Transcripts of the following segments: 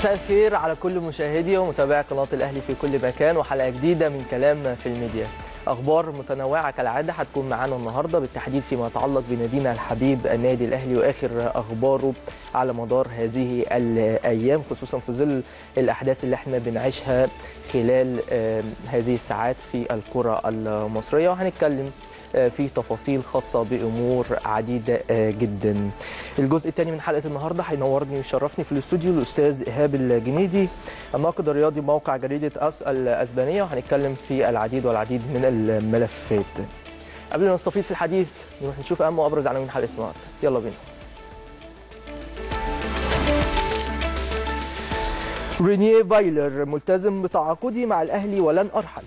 مساء الخير على كل مشاهدي ومتابعي قناة الأهلي في كل مكان وحلقة جديدة من كلام في الميديا. أخبار متنوعة كالعادة هتكون معانا النهاردة بالتحديد فيما يتعلق بنادينا الحبيب النادي الأهلي وآخر أخباره على مدار هذه الأيام خصوصا في ظل الأحداث اللي إحنا بنعيشها خلال هذه الساعات في الكرة المصرية. وهنتكلم في تفاصيل خاصة بأمور عديدة آه، جدا. الجزء الثاني من حلقة النهاردة هينورني ويشرفني في الاستوديو الأستاذ إيهاب الجنيدي الناقد الرياضي بموقع جريدة أس الأسبانية. وهنتكلم في العديد والعديد من الملفات. قبل ما نستفيد في الحديث نروح نشوف أهم وأبرز عناوين حلقة النهاردة. يلا بينا. رينيه فايلر ملتزم بتعاقدي مع الأهلي ولن أرحل.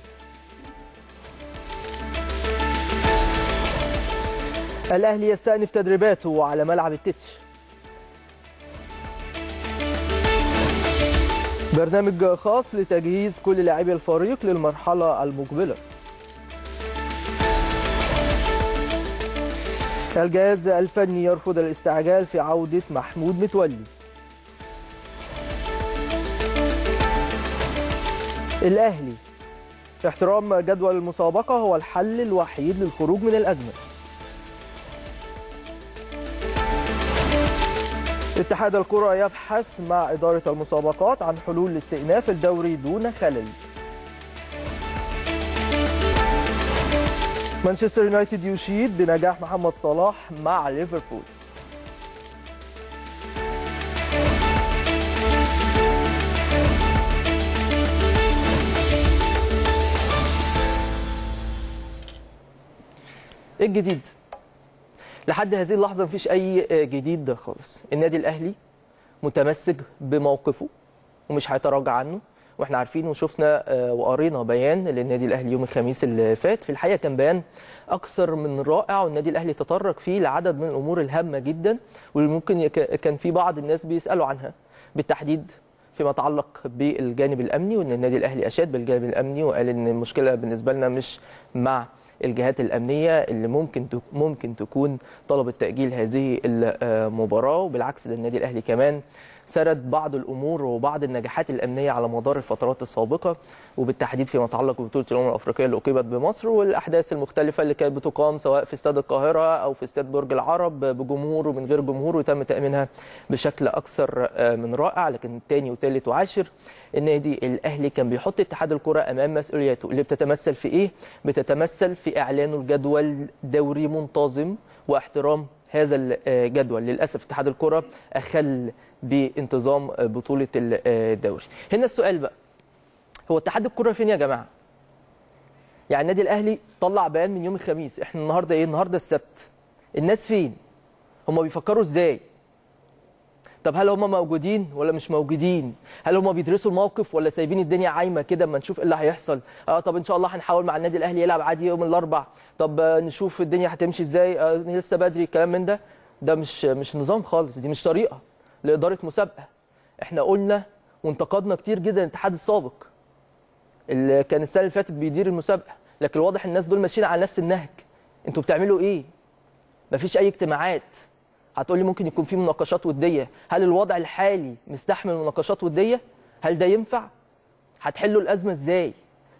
الأهلي يستأنف تدريباته على ملعب التتش. برنامج خاص لتجهيز كل لاعبي الفريق للمرحلة المقبلة. الجهاز الفني يرفض الاستعجال في عودة محمود متولي. الأهلي احترام جدول المسابقة هو الحل الوحيد للخروج من الأزمة. اتحاد الكرة يبحث مع إدارة المسابقات عن حلول لاستئناف الدوري دون خلل. مانشستر يونايتد يشيد بنجاح محمد صلاح مع ليفربول. إيه الجديد؟ لحد هذه اللحظة مفيش أي جديد خالص. النادي الأهلي متمسك بموقفه ومش هيتراجع عنه. وإحنا عارفين وشفنا آه، وقرينا بيان للنادي الأهلي يوم الخميس اللي فات. في الحقيقة كان بيان أكثر من رائع والنادي الأهلي تطرق فيه لعدد من الأمور الهامة جدا واللي ممكن كان في بعض الناس بيسألوا عنها. بالتحديد فيما يتعلق بالجانب الأمني وإن النادي الأهلي أشاد بالجانب الأمني وقال إن المشكلة بالنسبة لنا مش مع الجهات الأمنية اللي ممكن ممكن تكون طلبت تأجيل هذه المباراة وبالعكس ده النادي الأهلي كمان سرد بعض الأمور وبعض النجاحات الأمنية على مدار الفترات السابقة وبالتحديد فيما يتعلق ببطولة الأمم الأفريقية اللي أقيمت بمصر والأحداث المختلفة اللي كانت بتقام سواء في استاد القاهرة أو في استاد برج العرب بجمهور ومن غير جمهور وتم تأمينها بشكل أكثر آه، من رائع. لكن تاني وتالت وعاشر النادي الأهلي كان بيحط اتحاد الكرة أمام مسؤولياته. اللي بتتمثل في إيه؟ بتتمثل في اعلانه الجدول دوري منتظم واحترام هذا الجدول للأسف اتحاد الكرة أخل بانتظام بطولة الدوري. هنا السؤال بقى. هو اتحاد الكرة فين يا جماعة؟ يعني النادي الأهلي طلع بيان من يوم الخميس. إحنا النهارده إيه؟ النهارده السبت. الناس فين؟ هم بيفكروا إزاي؟ طب هل هم موجودين ولا مش موجودين؟ هل هم بيدرسوا الموقف ولا سايبين الدنيا عايمة كده اما نشوف إيه اللي هيحصل؟ آه طب إن شاء الله هنحاول مع النادي الأهلي يلعب عادي يوم الأربع. طب آه، نشوف الدنيا هتمشي إزاي؟ آه لسه بدري الكلام من ده. ده مش مش نظام خالص. دي مش طريقة. لإدارة مسابقة. إحنا قلنا وانتقدنا كتير جدا الاتحاد السابق اللي كان السنة اللي فاتت بيدير المسابقة. لكن الواضح الناس دول ماشيين على نفس النهج. أنتوا بتعملوا إيه؟ مفيش أي اجتماعات. هتقول لي ممكن يكون في مناقشات ودية؟ هل الوضع الحالي مستحمل مناقشات ودية؟ هل ده ينفع؟ هتحلوا الأزمة إزاي؟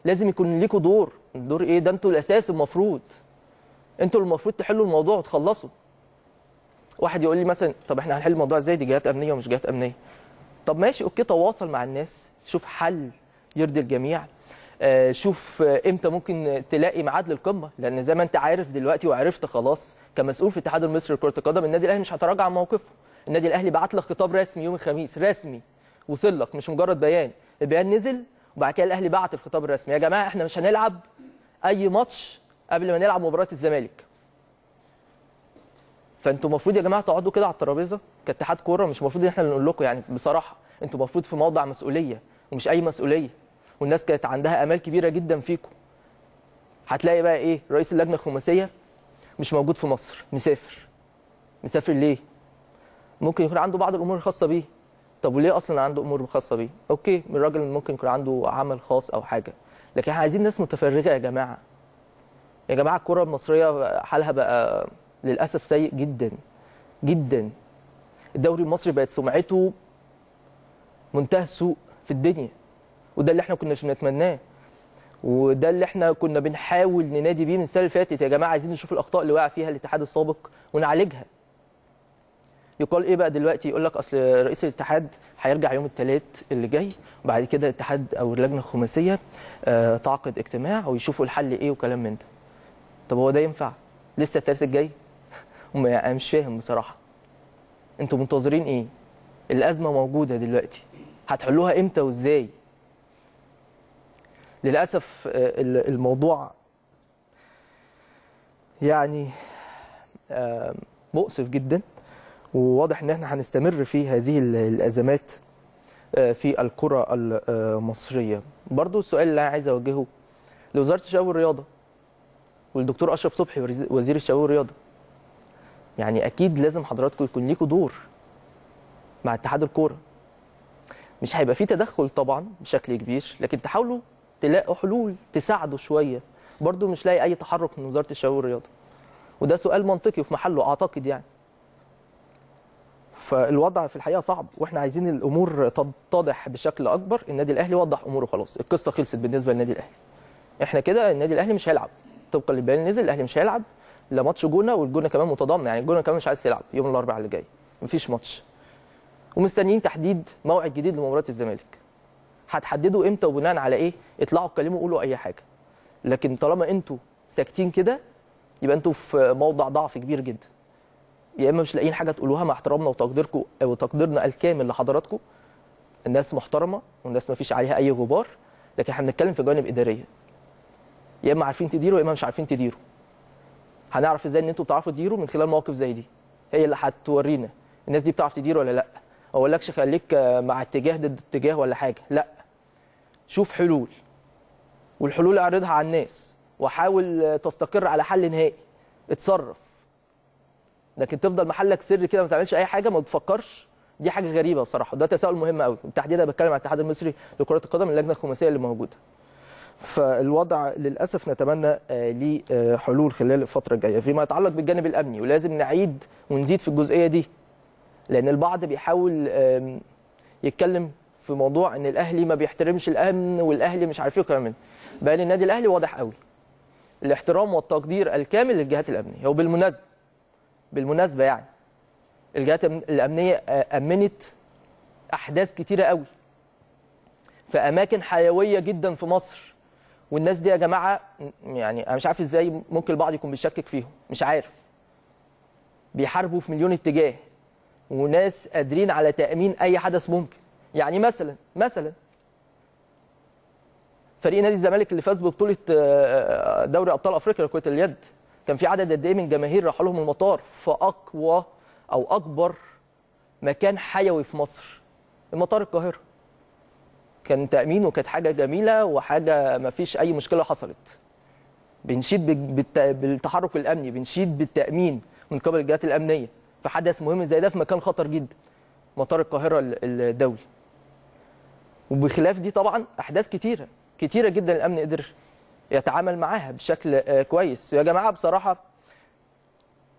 لازم يكون ليكوا دور. دور إيه؟ ده أنتوا الأساس المفروض. أنتوا المفروض تحلوا الموضوع وتخلصوا. واحد يقول لي مثلا طب إحنا هنحل الموضوع إزاي؟ دي جهات أمنية ومش جهات أمنية. طب ماشي أوكي تواصل مع الناس شوف حل يرضي الجميع. آه، شوف إمتى ممكن تلاقي ميعاد للقمة. لأن زي ما أنت عارف دلوقتي وعرفت خلاص كمسؤول في الاتحاد المصري لكرة القدم النادي الأهلي مش هيتراجع عن موقفه. النادي الأهلي بعت لك خطاب رسمي يوم الخميس رسمي وصل لك مش مجرد بيان. البيان نزل وبعد كده الأهلي بعت الخطاب الرسمي. يا جماعة إحنا مش هنلعب أي ماتش قبل ما نلعب مباراة الزمالك. فانتوا المفروض يا جماعة تقعدوا كده على الترابيزة كاتحاد كورة مش المفروض إن إحنا اللي نقول لكم يعني بصراحة أنتوا المفروض في موضع مسؤولية ومش أي مسؤولية والناس كانت عندها آمال كبيرة جدا فيكم. هتلاقي بقى إيه؟ رئيس اللجنة الخماسية مش موجود في مصر مسافر. مسافر ليه؟ ممكن يكون عنده بعض الأمور الخاصة بيه. طب وليه أصلا عنده أمور خاصة بيه؟ أوكي الراجل ممكن يكون عنده عمل خاص أو حاجة. لكن إحنا عايزين ناس متفرغة يا جماعة. يا جماعة الكره المصرية حالها بقى للأسف سيء جدا جدا. الدوري المصري بقت سمعته منتهى السوء في الدنيا وده اللي إحنا كنا بنتمناه وده اللي إحنا كنا بنحاول ننادي بيه من السنة اللي فاتت يا جماعة عايزين نشوف الأخطاء اللي وقع فيها الاتحاد السابق ونعالجها. يقال إيه بقى دلوقتي؟ يقول لك أصل رئيس الاتحاد هيرجع يوم الثلاث اللي جاي وبعد كده الاتحاد أو اللجنة الخماسية آه، تعقد اجتماع ويشوفوا الحل إيه وكلام من ده. طب هو ده ينفع؟ لسه الثلاث الجاي؟ أنا مش فاهم بصراحة. أنتوا منتظرين إيه؟ الأزمة موجودة دلوقتي. هتحلوها إمتى وإزاي؟ للأسف آه، ال- الموضوع يعني آه، مؤسف جدا وواضح إن إحنا هنستمر في هذه ال- الأزمات آه، في الكرة المصريه برضو السؤال اللي أنا عايز أوجهه لوزارة الشباب والرياضة والدكتور أشرف صبحي وزير الشباب والرياضة. يعني أكيد لازم حضراتكم يكون ليكوا دور مع اتحاد الكورة. مش هيبقى في تدخل طبعا بشكل كبير لكن تحاولوا تلاقوا حلول تساعدوا شوية. برضو مش لاقي أي تحرك من وزارة الشباب والرياضة. وده سؤال منطقي وفي محله أعتقد يعني. فالوضع في الحقيقة صعب وإحنا عايزين الأمور تتضح بشكل أكبر. النادي الأهلي وضح أموره خلاص. القصة خلصت بالنسبة للنادي الأهلي. إحنا كده النادي الأهلي مش هيلعب. طبقا للبيان نزل الأهلي مش هيلعب. لا ماتش جونة والجونة كمان متضامن يعني الجونه كمان مش عايز يلعب يوم الأربعاء اللي جاي. مفيش ماتش. ومستنيين تحديد موعد جديد لمباراة الزمالك. هتحددوا إمتى وبناء على إيه؟ اطلعوا اتكلموا قولوا أي حاجة. لكن طالما إنتوا ساكتين كده يبقى إنتوا في موضع ضعف كبير جدا. يا إما مش لاقيين حاجة تقولوها مع احترامنا وتقديركم وتقديرنا الكامل لحضراتكم الناس محترمة والناس ما فيش عليها أي غبار لكن إحنا بنتكلم في جوانب إدارية. يا إما عارفين تديروا يا إما مش عارفين تديروا. هنعرف إزاي ان أنتوا بتعرفوا تديروا من خلال مواقف زي دي. هي اللي هتورينا. الناس دي بتعرف تدير ولا لأ؟ ما اقولكش خليك آه، مع اتجاه ضد اتجاه ولا حاجة. لأ. شوف حلول. والحلول اعرضها على الناس. وحاول آه، تستقر على حل نهائي. اتصرف. لكن تفضل محلك سر كده ما تعملش أي حاجة ما تفكرش. دي حاجة غريبة بصراحة. ده تساؤل مهم قوي بالتحديد أنا بتكلم عن الاتحاد المصري لكرة القدم اللجنة الخماسية اللي موجودة. فالوضع للأسف نتمنى ليه آه، حلول خلال الفترة الجاية. فيما يتعلق بالجانب الأمني ولازم نعيد ونزيد في الجزئية دي لأن البعض بيحاول يتكلم في موضوع إن الأهلي ما بيحترمش الأمن والأهلي مش عارف إيه ده. بقى النادي الأهلي واضح قوي الاحترام والتقدير الكامل للجهات الأمنية. وبالمناسبه بالمناسبة يعني الجهات الأمنية آه، أمنت أحداث كتيرة قوي في أماكن حيوية جدا في مصر. والناس دي يا جماعة يعني أنا مش عارف إزاي ممكن البعض يكون بيشكك فيهم مش عارف. بيحاربوا في مليون اتجاه وناس قادرين على تأمين أي حدث ممكن. يعني مثلا مثلا فريق نادي الزمالك اللي فاز ببطولة آه، دوري أبطال أفريقيا لكره اليد كان في عدد قد إيه من جماهير راحوا لهم المطار في أقوى أو أكبر مكان حيوي في مصر المطار القاهرة. كان تامين وكانت حاجة جميلة وحاجة ما فيش أي مشكلة حصلت. بنشيد بال- بالت- بالتحرك الأمني بنشيد بالتأمين من قبل الجهات الأمنية. في حدث مهم زي ده في مكان خطر جدا مطار القاهرة ال- الدولي. وبخلاف دي طبعا أحداث كتيرة كتيرة جدا الأمن قدر يتعامل معاها بشكل آه، كويس. يا جماعة بصراحة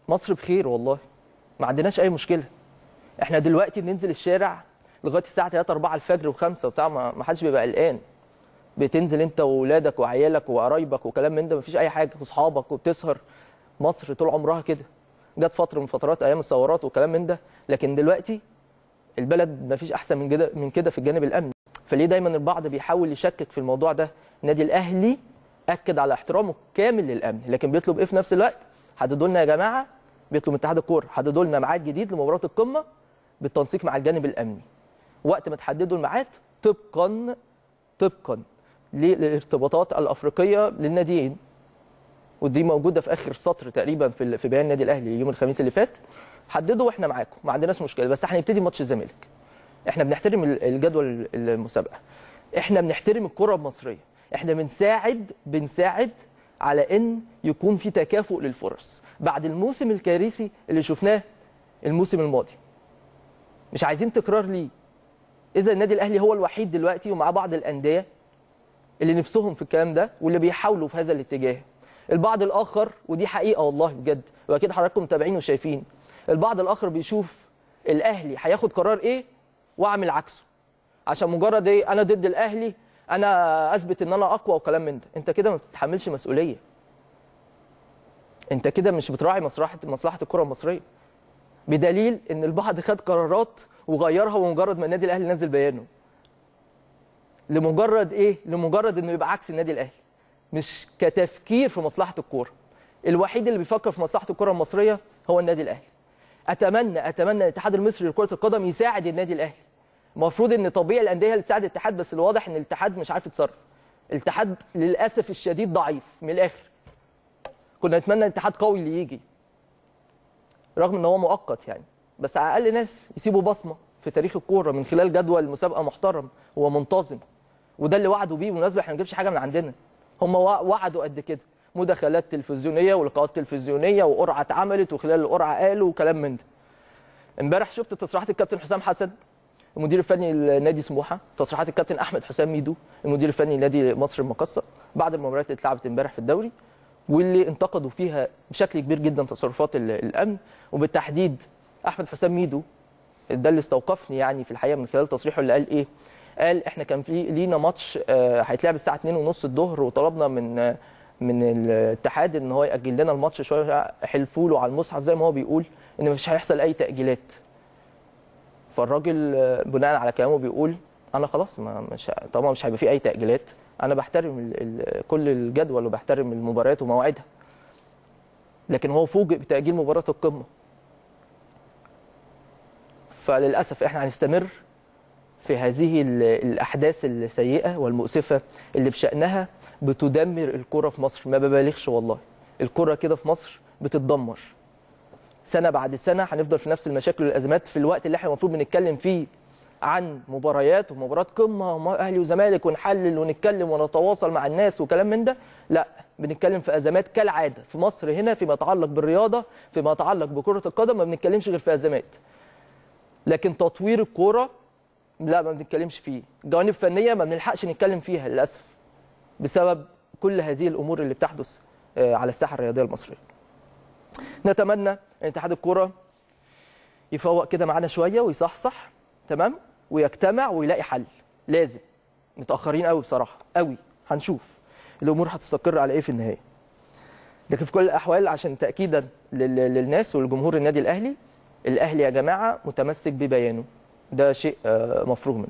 مصر بخير والله ما عندناش أي مشكلة. إحنا دلوقتي بننزل الشارع لغاية الساعة 3 4 الفجر و5 وبتاع ما ما حدش بيبقى قلقان. بتنزل أنت واولادك وعيالك وقرايبك وكلام من ده مفيش أي حاجة وأصحابك وبتسهر مصر طول عمرها كده. جت فترة من فترات أيام الثورات وكلام من ده. لكن دلوقتي البلد مفيش أحسن من كده من كده في الجانب الأمني. فليه دايما البعض بيحاول يشكك في الموضوع ده؟ النادي الأهلي أكد على احترامه كامل للأمن لكن بيطلب إيه في نفس الوقت؟ حددوا لنا يا جماعة بيطلب من اتحاد الكورة. حددوا لنا ميعاد جديد لمباراة القمة بالتنسيق مع الجانب الأمني. وقت ما تحددوا الميعاد طبقا طبقا للارتباطات الأفريقية للناديين. ودي موجودة في آخر سطر تقريبا في في بيان النادي الأهلي يوم الخميس اللي فات. حددوا وإحنا معاكم ما عندناش مشكلة بس هنبتدي ماتش الزمالك. إحنا بنحترم ال- الجدول المسابقة. إحنا بنحترم الكرة المصرية. إحنا بنساعد بنساعد على إن يكون في تكافؤ للفرص. بعد الموسم الكارثي اللي شفناه الموسم الماضي. مش عايزين تكرار ليه. إذا النادي الأهلي هو الوحيد دلوقتي ومعاه بعض الأندية اللي نفسهم في الكلام ده واللي بيحاولوا في هذا الاتجاه. البعض الآخر ودي حقيقة والله بجد وأكيد حضراتكم متابعين وشايفين. البعض الآخر بيشوف الأهلي هياخد قرار إيه وأعمل عكسه. عشان مجرد إيه؟ أنا ضد الأهلي أنا أثبت إن أنا أقوى وكلام من ده. أنت كده ما بتتحملش مسؤولية. أنت كده مش بتراعي مصلحه مصلحة الكرة المصرية. بدليل إن البعض خد قرارات وغيرها بمجرد ما النادي الأهلي نزل بيانه. لمجرد إيه؟ لمجرد إنه يبقى عكس النادي الأهلي. مش كتفكير في مصلحة الكورة. الوحيد اللي بيفكر في مصلحة الكره المصرية هو النادي الأهلي. أتمنى أتمنى الاتحاد المصري لكرة القدم يساعد النادي الأهلي. المفروض إن طبيعي الأندية اللي تساعد الاتحاد بس الواضح إن الاتحاد مش عارف يتصرف. الاتحاد للأسف الشديد ضعيف من الآخر. كنا نتمنى الاتحاد قوي اللي يجي. رغم إن هو مؤقت يعني. بس على الأقل ناس يسيبوا بصمة في تاريخ الكورة من خلال جدول مسابقة محترم ومنتظم وده اللي وعدوا بيه بالمناسبه إحنا ما نجيبش حاجة من عندنا. هم وعدوا قد كده. مداخلات تلفزيونية ولقاءات تلفزيونية وقرعة اتعملت وخلال القرعة قالوا وكلام من ده. امبارح شفت تصريحات الكابتن حسام حسن المدير الفني لنادي سموحة تصريحات الكابتن أحمد حسام ميدو المدير الفني لنادي مصر المقصه بعد المباريات اللي اتلعبت امبارح في الدوري واللي انتقدوا فيها بشكل كبير جدا تصرفات الأمن. وبالتحديد أحمد حسام ميدو ده اللي استوقفني يعني في الحقيقة من خلال تصريحه اللي قال إيه؟ قال إحنا كان في لينا ماتش هيتلعب الساعة 2:30 الظهر وطلبنا من من الاتحاد إن هو يأجل لنا الماتش شوية حلفوا له على المصحف زي ما هو بيقول إن مش هيحصل أي تأجيلات. فالراجل بناء على كلامه بيقول أنا خلاص ما مش طبعا مش هيبقى في أي تأجيلات أنا بحترم كل الجدول وبحترم المباريات ومواعيدها لكن هو فوجئ بتأجيل مباراة القمة. فللأسف إحنا هنستمر في هذه الأحداث السيئة والمؤسفة اللي بشانها بتدمر الكرة في مصر. ما ببالغش والله. الكرة كده في مصر بتتدمر. سنة بعد سنة هنفضل في نفس المشاكل والأزمات في الوقت اللي إحنا المفروض بنتكلم فيه عن مباريات ومباريات قمة أهلي وزمالك ونحلل ونتكلم ونتواصل مع الناس وكلام من ده. لا بنتكلم في أزمات كالعادة في مصر هنا فيما يتعلق بالرياضة فيما يتعلق بكرة القدم ما بنتكلمش غير في أزمات. لكن تطوير الكورة لا ما بنتكلمش فيه. جوانب فنية ما بنلحقش نتكلم فيها للأسف بسبب كل هذه الأمور اللي بتحدث على الساحة الرياضية المصرية. نتمنى إن اتحاد الكورة يفوق كده معانا شوية ويصحصح تمام؟ ويجتمع ويلاقي حل. لازم. متأخرين قوي بصراحة. قوي هنشوف. الأمور هتستقر على إيه في النهاية. لكن في كل الأحوال عشان تاكيدا للناس والجمهور النادي الأهلي الاهلي يا جماعة متمسك ببيانه. ده شيء مفروغ منه.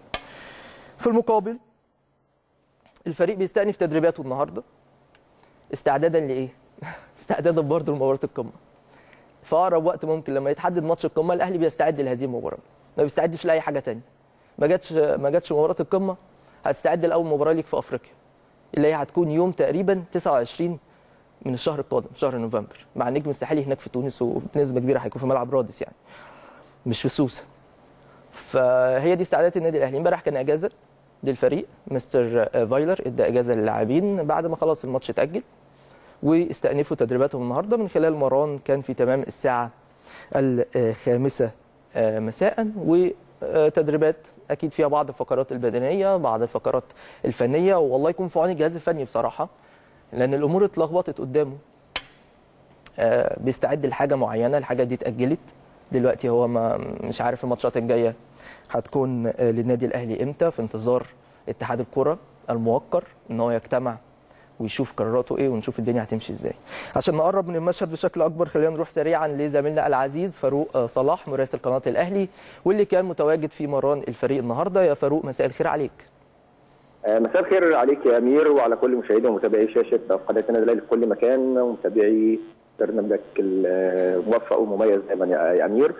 في المقابل الفريق بيستأنف تدريباته النهارده. استعدادا لإيه؟ استعدادا برضه لمباراة القمة. في أقرب وقت ممكن لما يتحدد ماتش القمة الأهلي بيستعد لهذه المباراة. ما بيستعدش لأي حاجة ثانية ما جاتش ما جاتش مباراة القمة هتستعد لأول مباراة ليك في أفريقيا اللي هي هتكون يوم تقريبا 29 من الشهر القادم شهر نوفمبر. مع النجم الساحلي هناك في تونس وبنسبة كبيرة هيكون في ملعب رادس يعني مش في سوسة. فهي دي استعدادات النادي الأهلي. امبارح كان اجازه للفريق مستر فايلر إدى اجازه للاعبين بعد ما خلاص الماتش اتأجل واستأنفوا تدريباتهم النهارده. من خلال مران كان في تمام الساعة الخامسة مساء وتدريبات أكيد فيها بعض الفقرات البدنية بعض الفقرات الفنية. والله يكون في عون الجهاز الفني بصراحة. لأن الأمور اتلخبطت قدامه. بيستعد لحاجة معينة الحاجة دي اتأجلت. دلوقتي هو ما مش عارف الماتشات الجاية هتكون للنادي الأهلي إمتى في انتظار اتحاد الكره الموقر إن هو يجتمع ويشوف قراراته إيه ونشوف الدنيا هتمشي إزاي. عشان نقرب من المشهد بشكل أكبر خلينا نروح سريعا لزميلنا العزيز فاروق صلاح مراسل قناة الأهلي واللي كان متواجد في مران الفريق النهارده. يا فاروق مساء الخير عليك. مساء الخير عليك يا أمير وعلى كل مشاهدي ومتابعي شاشة قناه النادي الاهلي في كل مكان ومتابعي برنامجك الموفق والمميز دايما يا أمير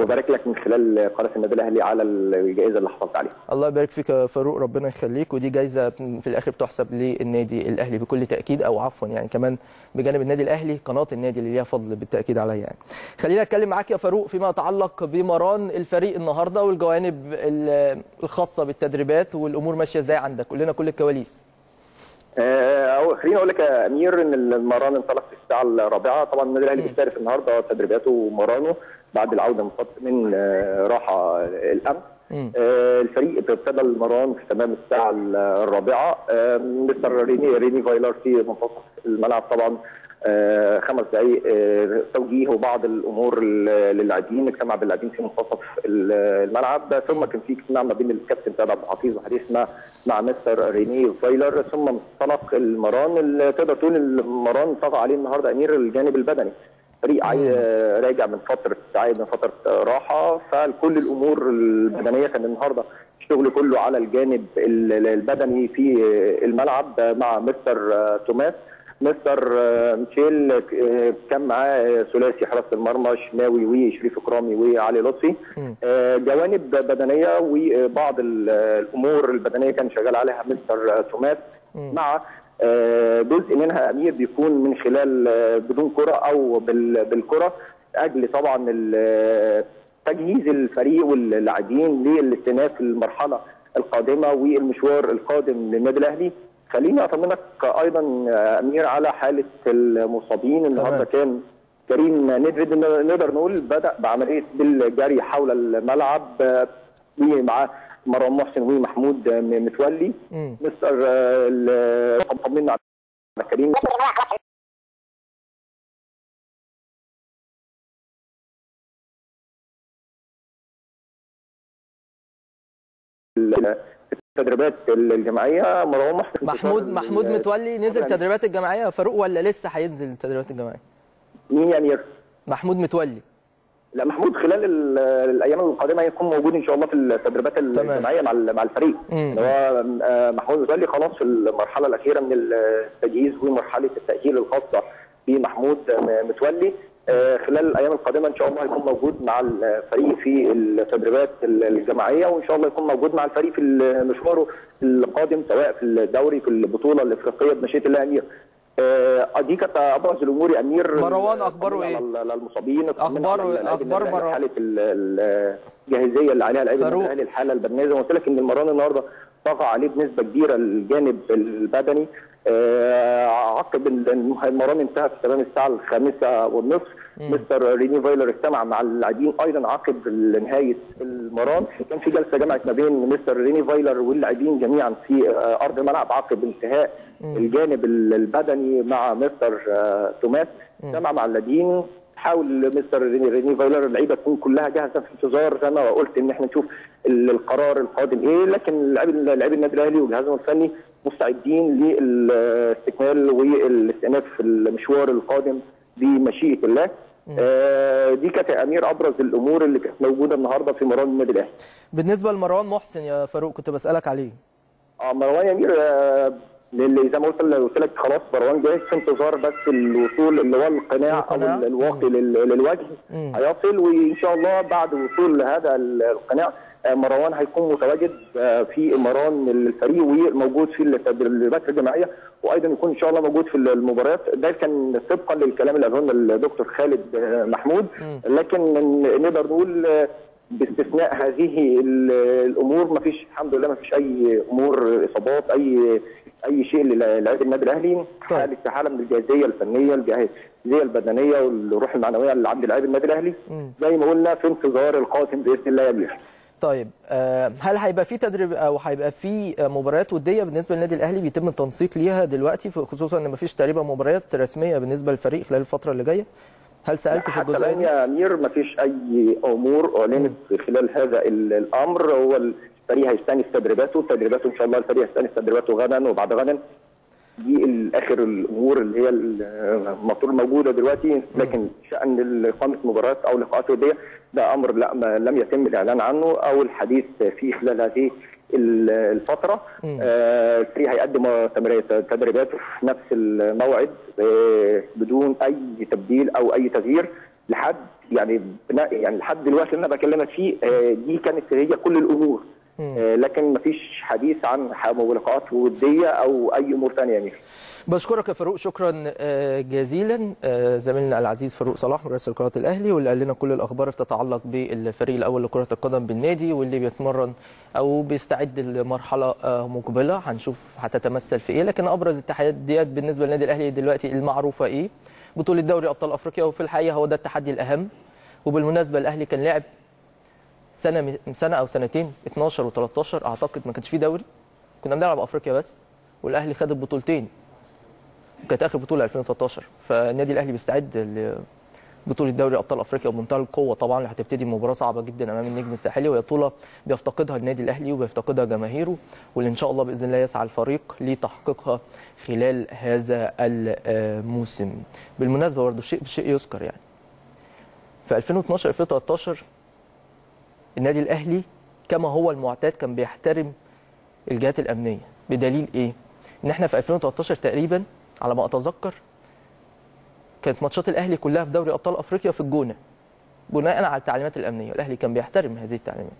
وبارك لك من خلال قناة النادي الأهلي على الجائزة اللي حصلت عليها. الله يبارك فيك يا فاروق ربنا يخليك ودي جائزة في الآخر بتحسب للنادي الأهلي بكل تأكيد أو عفوا يعني كمان بجانب النادي الأهلي قناة النادي اللي ليها فضل بالتأكيد عليا يعني. خلينا أتكلم معاك يا فاروق فيما يتعلق بمران الفريق النهارده والجوانب الخاصة بالتدريبات والأمور ماشية إزاي عندك قول لنا كل الكواليس. أه خليني أقول لك يا أمير إن المران انطلق في الساعة الرابعة. طبعا النادي الأهلي بيستهدف النهارده تدريباته ومرانه بعد العودة من راحة الأمس. أه الفريق ابتدى المران في تمام الساعة الرابعة. مستر ريني ريني فايلر في منتصف الملعب طبعا. آه، خمس دقائق آه، توجيه وبعض الأمور للاعبين اجتمع باللاعبين في منتصف ال- الملعب. ثم كان في اجتماع ما بين الكابتن سيد عبد الحفيظ وحديث مع مستر ريني فايلر ثم انطلق المران اللي تقدر تقول المران طغى عليه النهارده أمير الجانب البدني. فريق آه، راجع من فتره عايد من فترة آه، راحة. فكل الأمور البدنية كان النهارده الشغل كله على الجانب ال- البدني في آه، الملعب آه، مع مستر آه، توماس. مستر آه، ميشيل آه، كان معاه ثلاثي حراسة المرمى شناوي وشريف إكرامي وعلي لطفي. آه، جوانب بدنية وبعض ال- الأمور البدنية كان شغال عليها مستر آه، توماس مع آه، جزء منها أمير بيكون من خلال آه، بدون كرة أو بال- بالكرة. أجل طبعا تجهيز الفريق واللاعبين للاستئناف المرحلة القادمة والمشوار القادم للنادي الأهلي. خليني أطمنك أيضا أمير على حالة المصابين. النهارده كان كريم ندفد نقدر نقول بدأ بعملية بالجري حول الملعب آه، ومعاه مروان محسن ومحمود آه، متولي. مستر آه، طمنا على كريم. التدريبات الجماعيه مروان محمود محمود متولي نزل تدريبات الجماعيه يا فاروق ولا لسه هينزل التدريبات الجماعيه مين يعني؟ محمود متولي. لا محمود خلال ال- الأيام القادمة هيكون موجود إن شاء الله في التدريبات الجماعيه مع مع الفريق. اللي هو آه، محمود متولي خلاص في المرحلة الأخيرة من التجهيز ومرحلة التأهيل الخاصة بمحمود متولي. خلال الأيام القادمة إن شاء الله هيكون موجود مع الفريق في التدريبات الجماعية وإن شاء الله يكون موجود مع الفريق في مشواره القادم سواء في الدوري في البطولة الإفريقية بمشيئة الله أمير. آه، دي كانت أبرز الأمور يا أمير. مروان طمنا على اللاعبين أخبار الأهلي، مروان. حالة ال- ال- الجاهزية اللي عليها لعيبة. الأهلي الحالة البدنيه زي ما قلت لك إن المران النهارده طغى عليه بنسبة كبيرة الجانب البدني. آه، عقب ال- المران انتهى في تمام الساعة الخامسة والنصف. مستر ريني فايلر اجتمع مع اللاعبين. أيضا عقب نهاية المران كان في جلسة جمعت ما بين مستر ريني فايلر واللاعبين جميعا في آه، أرض الملعب. عقب انتهاء الجانب ال- البدني مع مستر آه، توماس. اجتمع مع اللاعبين. حاول مستر ريني فايلر اللعيبة تكون كلها جاهزة في انتظار زي ما قلت إن إحنا نشوف ال- القرار القادم إيه لكن لاعبي النادي الأهلي وجهازهم الفني مستعدين للاستكمال والاستئناف في المشوار القادم بمشيئة الله. آه دي كانت أمير أبرز الأمور اللي كانت موجودة النهارده في مران النادي الأهلي. بالنسبة لمروان محسن يا فاروق كنت بسألك عليه. آه مروان يا اللي زي ما قلت قلت لك خلاص مروان جاهز في انتظار بس الوصول اللي هو القناع أو الواقي لل- للوجه. هيصل وإن شاء الله بعد وصول هذا ال- القناع آه، مروان هيكون متواجد آه، في مران الفريق وموجود في التدريبات الجماعية وأيضا يكون إن شاء الله موجود في المباريات. ده كان طبقا للكلام اللي قاله الدكتور خالد آه، محمود. لكن نقدر نقول باستثناء هذه ال- الأمور ما فيش الحمد لله ما فيش أي أمور إصابات أي أي شيء للاعبي النادي الأهلي طيب. حاله حاله من الجاهزيه الفنية الجاهزيه البدنية والروح المعنوية اللي عند لاعبي النادي الأهلي. زي ما قلنا في انتظار القادم بإذن الله يا طيب آه، هل هيبقى في تدريب أو هيبقى في آه، مباريات ودية بالنسبة للنادي الأهلي بيتم التنسيق ليها دلوقتي خصوصا إن مفيش تقريبا مباريات رسمية بالنسبة للفريق خلال الفترة اللي جاية هل سألت في الجزئية دي؟ يا أمير ما فيش أي أمور أعلنت خلال هذا ال- الأمر هو الفريق هيستأنف تدريباته. تدريباته إن شاء الله الفريق هيستأنف تدريباته غدا وبعد غدا. دي اخر الأمور اللي هي المفروض موجوده دلوقتي. لكن شأن اقامه مباريات أو لقاءات وديه ده أمر لا ما لم يتم الإعلان عنه أو الحديث فيه خلال هذه ال- الفترة. آه، الفريق هيقدم تمرينات- تدريباته في نفس الموعد آه، بدون أي تبديل أو أي تغيير لحد يعني يعني لحد دلوقتي اللي أنا بكلمك فيه آه، دي كانت هي كل الأمور. آه، لكن مفيش حديث عن لقاءات ودية أو أي أمور ثانية يعني بشكرك يا فاروق شكرا آه، جزيلا. آه، زميلنا العزيز فاروق صلاح مراسل قناه الأهلي واللي قال لنا كل الأخبار تتعلق بالفريق الأول لكرة القدم بالنادي واللي بيتمرن أو بيستعد لمرحلة آه، مقبلة. هنشوف هتتمثل في إيه. لكن أبرز التحديات بالنسبة للنادي الأهلي دلوقتي المعروفة إيه؟ بطولة دوري أبطال أفريقيا وفي الحقيقة هو ده التحدي الأهم. وبالمناسبة الأهلي كان لعب سنة سنة أو سنتين 12 و13 أعتقد ما كانش فيه دوري. كنا بنلعب أفريقيا بس والأهلي خد البطولتين. كانت آخر بطولة 2013 فالنادي الأهلي بيستعد لبطولة دوري أبطال أفريقيا بمنتهى القوة طبعا اللي هتبتدي مباراة صعبة جدا أمام النجم الساحلي وهي بطولة بيفتقدها النادي الأهلي وبيفتقدها جماهيره واللي إن شاء الله بإذن الله يسعى الفريق لتحقيقها خلال هذا الموسم. بالمناسبة برضه شيء بشيء يذكر يعني. في 2012 2013 النادي الأهلي كما هو المعتاد كان بيحترم الجهات الأمنية. بدليل إيه؟ إن إحنا في 2013 تقريبا على ما أتذكر كانت ماتشات الأهلي كلها في دوري أبطال أفريقيا في الجونة بناء على التعليمات الأمنية. الأهلي كان بيحترم هذه التعليمات.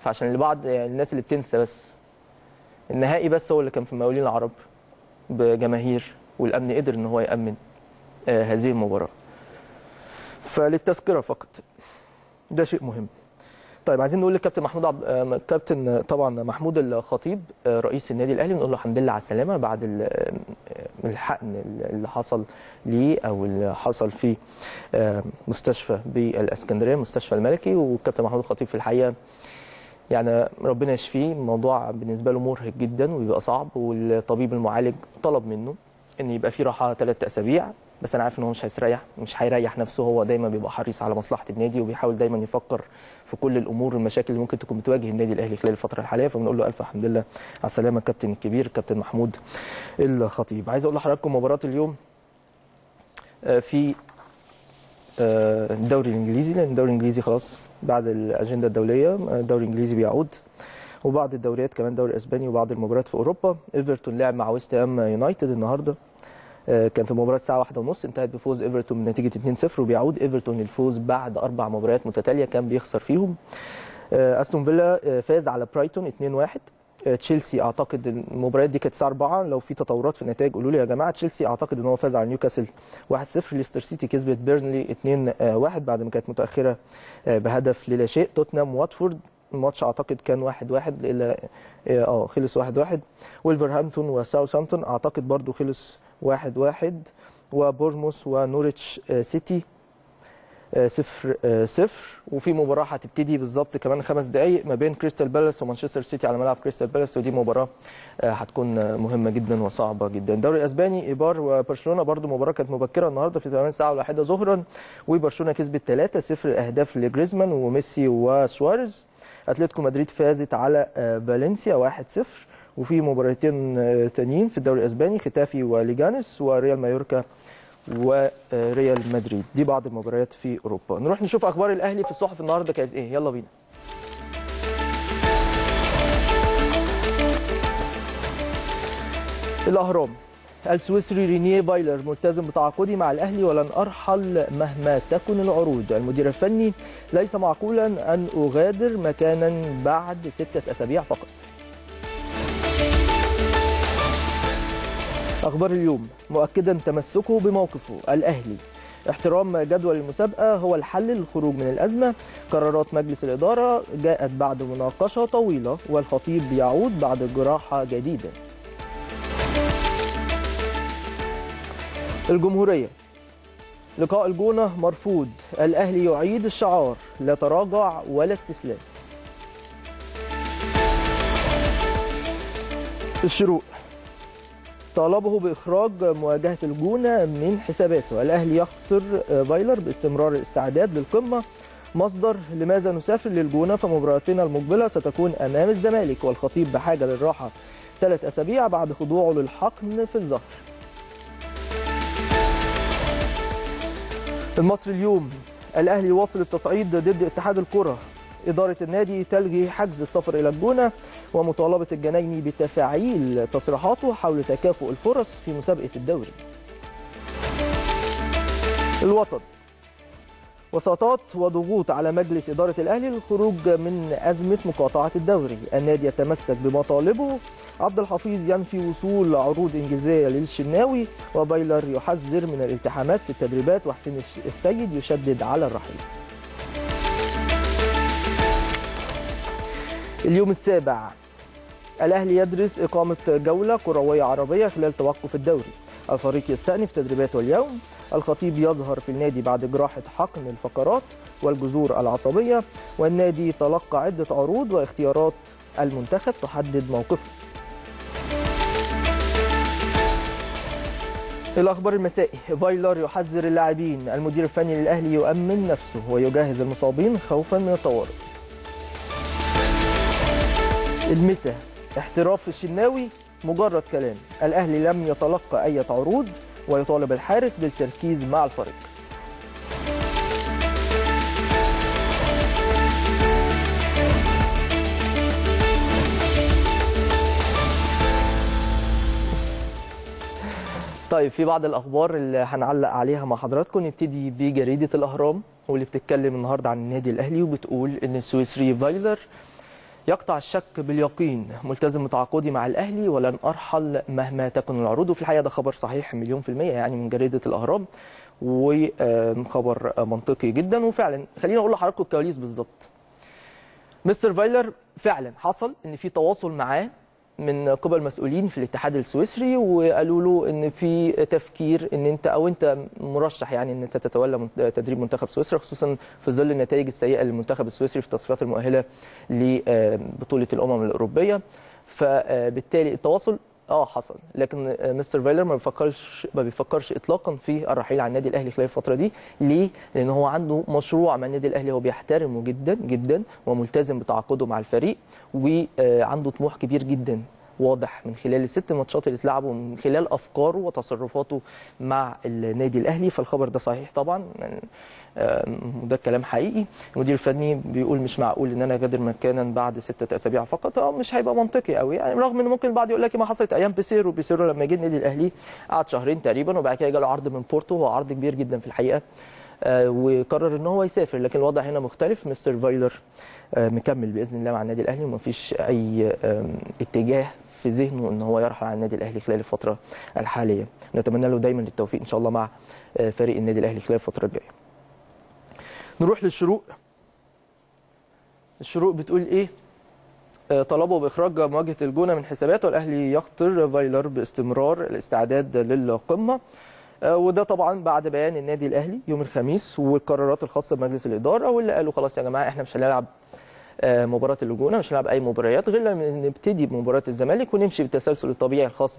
فعشان لبعض الناس اللي بتنسى بس النهائي بس هو اللي كان في المقاولين العرب بجماهير والأمن قدر إن هو يأمن آه هذه المباراة. فللتذكرة فقط ده شيء مهم. طيب عايزين نقول للكابتن محمود عب... كابتن طبعا محمود الخطيب رئيس النادي الأهلي بنقول له الحمد لله على السلامة بعد الحقن اللي حصل ليه أو اللي حصل في مستشفى بالإسكندرية مستشفى الملكي. والكابتن محمود الخطيب في الحقيقة يعني ربنا يشفيه. الموضوع بالنسبة له مرهق جدا وبيبقى صعب والطبيب المعالج طلب منه إن يبقى في راحة ثلاث أسابيع. بس أنا عارف ان هو مش هيستريح مش هيريح نفسه هو دايما بيبقى حريص على مصلحة النادي وبيحاول دايما يفكر في كل الأمور والمشاكل اللي ممكن تكون بتواجه النادي الأهلي خلال الفترة الحالية. فبنقول له ألف الحمد لله على السلامة الكابتن الكبير الكابتن محمود الخطيب. عايز أقول لحضراتكم مباراة اليوم في الدوري الإنجليزي لأن الدوري الإنجليزي خلاص بعد الأجندة الدولية الدوري الإنجليزي بيعود. وبعض الدوريات كمان دوري اسباني وبعض المباريات في أوروبا. إيفرتون لعب مع ويست هام يونايتد النهارده. كانت المباراه الساعة واحدة ونص انتهت بفوز إيفرتون بنتيجة 2-0 وبيعود إيفرتون للفوز بعد أربع مباريات متتالية كان بيخسر فيهم. أستون فيلا فاز على برايتون 2-1 تشيلسي أعتقد المباريات دي كانت الساعة 4 لو في تطورات في النتائج قولوا لي يا جماعة. تشيلسي أعتقد إن هو فاز على نيوكاسل 1-0 ليستر سيتي كسبت بيرنلي 2-1 بعد ما كانت متأخرة بهدف للا شيء. توتنهام واتفورد الماتش أعتقد كان 1-1 واحد واحد إلى آه خلص 1-1 واحد واحد. ويلفرهامبتون وساوثهامبتون أعتقد برضو خلص واحد واحد وبورنموث ونوريتش سيتي صفر صفر. وفي مباراة هتبتدي بالظبط كمان خمس دقائق ما بين كريستال بالاس ومانشستر سيتي على ملعب كريستال بالاس. ودي مباراة هتكون مهمة جدا وصعبة جدا. الدوري الاسباني إيبار وبرشلونة برضو مباراة كانت مبكرة النهارده في 8 ساعة واحدة ظهرا. وبرشلونة كسبت 3 0 أهداف لجريزمان وميسي وسواريز. أتلتيكو مدريد فازت على فالنسيا 1-0 وفي مباراتين تانيين في الدوري الأسباني ختافي وليجانس وريال مايوركا وريال مدريد. دي بعض المباريات في أوروبا. نروح نشوف أخبار الأهلي في الصحف النهارده كانت إيه. يلا بينا. الأهرام. السويسري رينيه بايلر ملتزم بتعاقدي مع الأهلي ولن أرحل مهما تكن العروض. المدير الفني ليس معقولا أن أغادر مكانا بعد ستة أسابيع فقط. أخبار اليوم. مؤكدا تمسكه بموقفه الأهلي. احترام جدول المسابقة هو الحل للخروج من الأزمة. قرارات مجلس الإدارة جاءت بعد مناقشة طويلة والخطيب يعود بعد جراحة جديدة. الجمهورية. لقاء الجونة مرفوض. الأهلي يعيد الشعار لا تراجع ولا استسلام الشروق. طالبه بإخراج مواجهة الجونة من حساباته. الأهلي يخطر فايلر باستمرار الاستعداد للقمة. مصدر لماذا نسافر للجونة فمباراتنا المقبلة ستكون أمام الزمالك والخطيب بحاجة للراحة ثلاث أسابيع بعد خضوعه للحقن في الظهر. المصري اليوم الأهلي واصل التصعيد ضد اتحاد الكرة. إدارة النادي تلغي حجز السفر إلى الجونة ومطالبة الجنايني بتفعيل تصريحاته حول تكافؤ الفرص في مسابقة الدوري. الوطن. وساطات وضغوط على مجلس إدارة الأهلي للخروج من أزمة مقاطعة الدوري. النادي يتمسك بمطالبه. عبد الحفيظ ينفي وصول عروض إنجازية للشناوي وبايلر يحذر من الالتحامات في التدريبات وحسين السيد يشدد على الرحيل. اليوم السابع. الأهلي يدرس إقامة جولة كروية عربية خلال توقف الدوري. الفريق يستأنف تدريباته اليوم. الخطيب يظهر في النادي بعد جراحة حقن الفقرات والجذور العصبية. والنادي تلقى عدة عروض واختيارات المنتخب تحدد موقفه. الاخبار المسائي فايلر يحذر اللاعبين. المدير الفني للأهلي يؤمن نفسه ويجهز المصابين خوفا من الطوارئ المسا احتراف الشناوي مجرد كلام. الأهلي لم يتلقى أي عروض ويطالب الحارس بالتركيز مع الفريق. طيب في بعض الأخبار اللي هنعلق عليها مع حضراتكم. نبتدي بجريدة الأهرام واللي بتتكلم النهارده عن النادي الأهلي وبتقول إن السويسري فايلر يقطع الشك باليقين. ملتزم بتعاقدي مع الأهلي ولن أرحل مهما تكن العروض. وفي الحقيقة ده خبر صحيح مليون في المية يعني من جريدة الأهرام وخبر منطقي جدا. وفعلا خليني أقول لحضراتكم الكواليس بالظبط. مستر فايلر فعلا حصل إن في تواصل معاه من قبل مسؤولين في الاتحاد السويسري وقالوا له إن في تفكير إن أنت أو أنت مرشح يعني إن أنت تتولى تدريب منتخب سويسرا خصوصا في ظل النتائج السيئة للمنتخب السويسري في التصفيات المؤهلة لبطوله الأمم الأوروبية. فبالتالي التواصل آه حصل. لكن مستر فايلر ما بيفكرش ما بيفكرش اطلاقا في الرحيل عن النادي الأهلي خلال الفترة دي. ليه؟ لأن هو عنده مشروع مع النادي الأهلي هو بيحترمه جدا جدا وملتزم بتعاقده مع الفريق وعنده طموح كبير جدا واضح من خلال الست ماتشات اللي اتلعبوا من خلال أفكاره وتصرفاته مع النادي الأهلي فالخبر ده صحيح طبعا. وده كلام حقيقي. المدير الفني بيقول مش معقول إن أنا أغادر مكانا بعد ستة أسابيع فقط. آه مش هيبقى منطقي قوي يعني رغم إن ممكن البعض يقول لك ما حصلت أيام بيسيرو بيسيرو لما جه النادي الأهلي قعد شهرين تقريبا وبعد كده جاله عرض من بورتو هو عرض كبير جدا في الحقيقة. آه وقرر إن هو يسافر لكن الوضع هنا مختلف. مستر فايلر آه مكمل بإذن الله مع النادي الأهلي ومفيش أي آه اتجاه في ذهنه إن هو يرحل عن النادي الأهلي خلال الفترة الحالية. نتمنى له دايما التوفيق إن شاء الله مع فريق النادي الأهلي خلال الفترة الجاية. نروح للشروق. الشروق بتقول إيه؟ طلبوا بإخراج مواجهة الجونة من حساباته. والاهلي يخطر فايلر باستمرار الاستعداد للقمة. وده طبعا بعد بيان النادي الأهلي يوم الخميس والقرارات الخاصة بمجلس الإدارة واللي قالوا خلاص يا جماعة إحنا مش هنلعب مباراة الجونة مش هنلعب أي مباريات غير لما نبتدي بمباراة الزمالك ونمشي بالتسلسل الطبيعي الخاص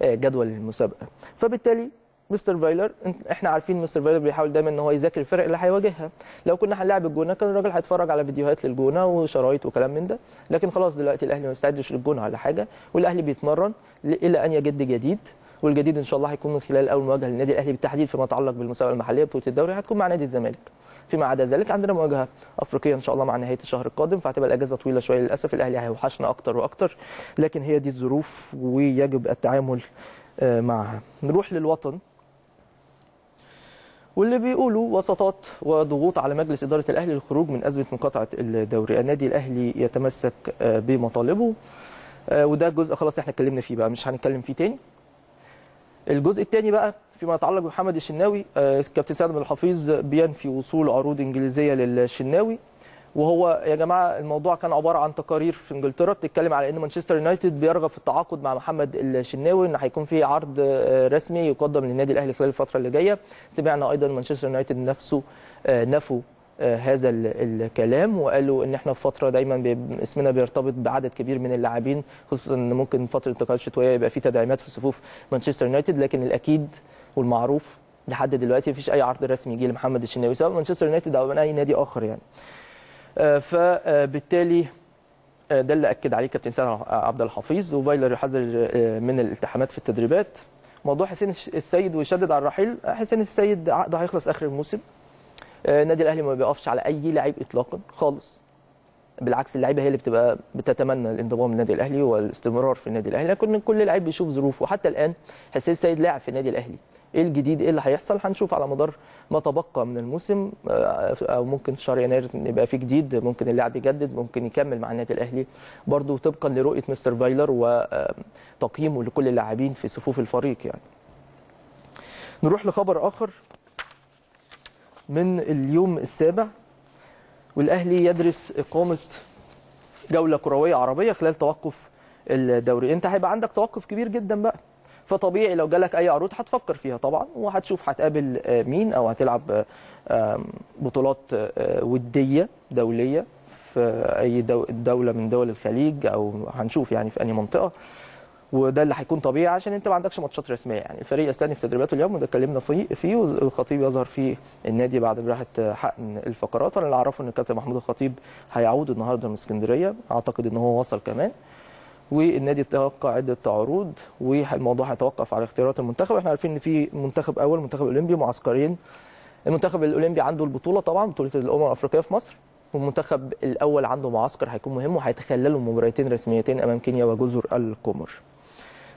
بجدول المسابقة. فبالتالي مستر فايلر إحنا عارفين مستر فايلر بيحاول دايما إن هو يذاكر الفرق اللي هيواجهها. لو كنا هنلاعب الجونة كان الراجل هيتفرج على فيديوهات للجونة وشرايط وكلام من ده. لكن خلاص دلوقتي الأهلي ما يستعدش للجونة على حاجة والأهلي بيتمرن إلى أن يجد جديد. والجديد إن شاء الله هيكون من خلال أول مواجهة للنادي الأهلي بالتحديد فيما يتعلق بالمسابقه المحليه بطوله الدوري هتكون مع نادي الزمالك. فيما عدا ذلك عندنا مواجهة أفريقية إن شاء الله مع نهاية الشهر القادم. فهتبقى الأجازة طويلة شوية للأسف الأهلي هيوحشنا أكتر وأكتر. لكن هي دي الظروف ويجب التعامل معها نروح للوطن. واللي بيقولوا وسطات وضغوط على مجلس إدارة الأهلي للخروج من أزمة مقاطعة الدوري. النادي الأهلي يتمسك بمطالبه. وده جزء خلاص إحنا اتكلمنا فيه بقى مش هنتكلم فيه تاني. الجزء الثاني بقى فيما يتعلق بمحمد الشناوي كابتن سعد بن الحفيظ بينفي وصول عروض إنجليزية للشناوي. وهو يا جماعة الموضوع كان عبارة عن تقارير في إنجلترا بتتكلم على إن مانشستر يونايتد بيرغب في التعاقد مع محمد الشناوي إن هيكون في عرض رسمي يقدم للنادي الأهلي خلال الفترة اللي جاية. سمعنا أيضا مانشستر يونايتد نفسه نفوا هذا الكلام وقالوا إن إحنا في فترة دايما اسمنا بيرتبط بعدد كبير من اللاعبين خصوصا إن ممكن فترة الانتقال الشتويه يبقى في تدعيمات في صفوف مانشستر يونايتد لكن الأكيد والمعروف لحد دلوقتي مفيش أي عرض رسمي يجي لمحمد الشناوي سواء مانشستر يونايتد أو من أي نادي آخر يعني. فبالتالي ده اللي أكد عليه كابتن سامح عبد الحفيظ وفايلر يحذر من الالتحامات في التدريبات. موضوع حسين السيد ويشدد على الرحيل. حسين السيد عقده هيخلص آخر الموسم. النادي الأهلي ما بيقفش على أي لعيب اطلاقا خالص. بالعكس اللعيبة هي اللي بتبقى بتتمنى الانضمام للنادي الأهلي والاستمرار في النادي الأهلي. لكن كل لعيب بيشوف ظروفه. وحتى الآن حسين السيد لاعب في النادي الأهلي. إيه الجديد إيه اللي هيحصل؟ هنشوف على مدار ما تبقى من الموسم أو ممكن في شهر يناير يبقى في جديد ممكن اللاعب يجدد ممكن يكمل مع النادي الأهلي. برضه طبقا لرؤية مستر فايلر وتقييمه لكل اللاعبين في صفوف الفريق يعني. نروح لخبر آخر من اليوم السابع. والأهلي يدرس إقامة جولة كروية عربية خلال توقف الدوري. أنت هيبقى عندك توقف كبير جدا بقى. فطبيعي لو جالك أي عروض هتفكر فيها طبعا وهتشوف هتقابل مين أو هتلعب بطولات ودية دولية في أي دولة من دول الخليج أو هنشوف يعني في اي منطقة. وده اللي هيكون طبيعي عشان أنت ما عندكش ماتشات رسمية. يعني الفريق يستأنف تدريباته اليوم وده اتكلمنا فيه فيه والخطيب يظهر في النادي بعد براحه حقن الفقرات. وأنا اللي أعرفه إن الكابتن محمود الخطيب هيعود النهارده من اسكندرية أعتقد إن هو وصل كمان. والنادي توقع عده عروض والموضوع هيتوقف على اختيارات المنتخب. إحنا عارفين إن في منتخب أول منتخب أولمبي معسكرين. المنتخب الأولمبي عنده البطولة طبعا بطولة الأمم الأفريقية في مصر. والمنتخب الأول عنده معسكر هيكون مهم وهيتخللوا مباراتين رسميتين أمام كينيا وجزر القمر.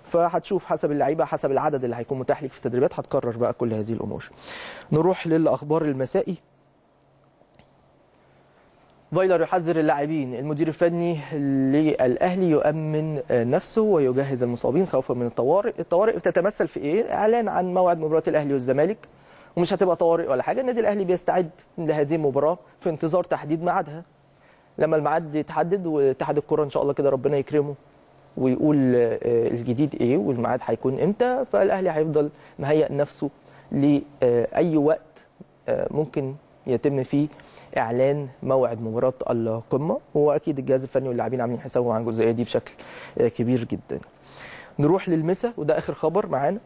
فهتشوف حسب اللعيبة حسب العدد اللي هيكون متاح ليك في التدريبات هتكرر بقى كل هذه الأمور. نروح للأخبار المسائي. فايلر يحذر اللاعبين. المدير الفني للأهلي يؤمن نفسه ويجهز المصابين خوفا من الطوارئ. الطوارئ بتتمثل في إيه؟ إعلان عن موعد مباراة الأهلي والزمالك. ومش هتبقى طوارئ ولا حاجة. النادي الأهلي بيستعد لهذه المباراة في انتظار تحديد ميعادها. لما الميعاد يتحدد واتحاد الكرة إن شاء الله كده ربنا يكرمه ويقول الجديد إيه والميعاد هيكون إمتى فالأهلي هيفضل مهيئ نفسه لأي وقت ممكن يتم فيه إعلان موعد مباراة القمة واكيد الجهاز الفني واللاعبين عاملين حسابهم عن الجزئية دي بشكل كبير جدا. نروح للمسا وده آخر خبر معانا.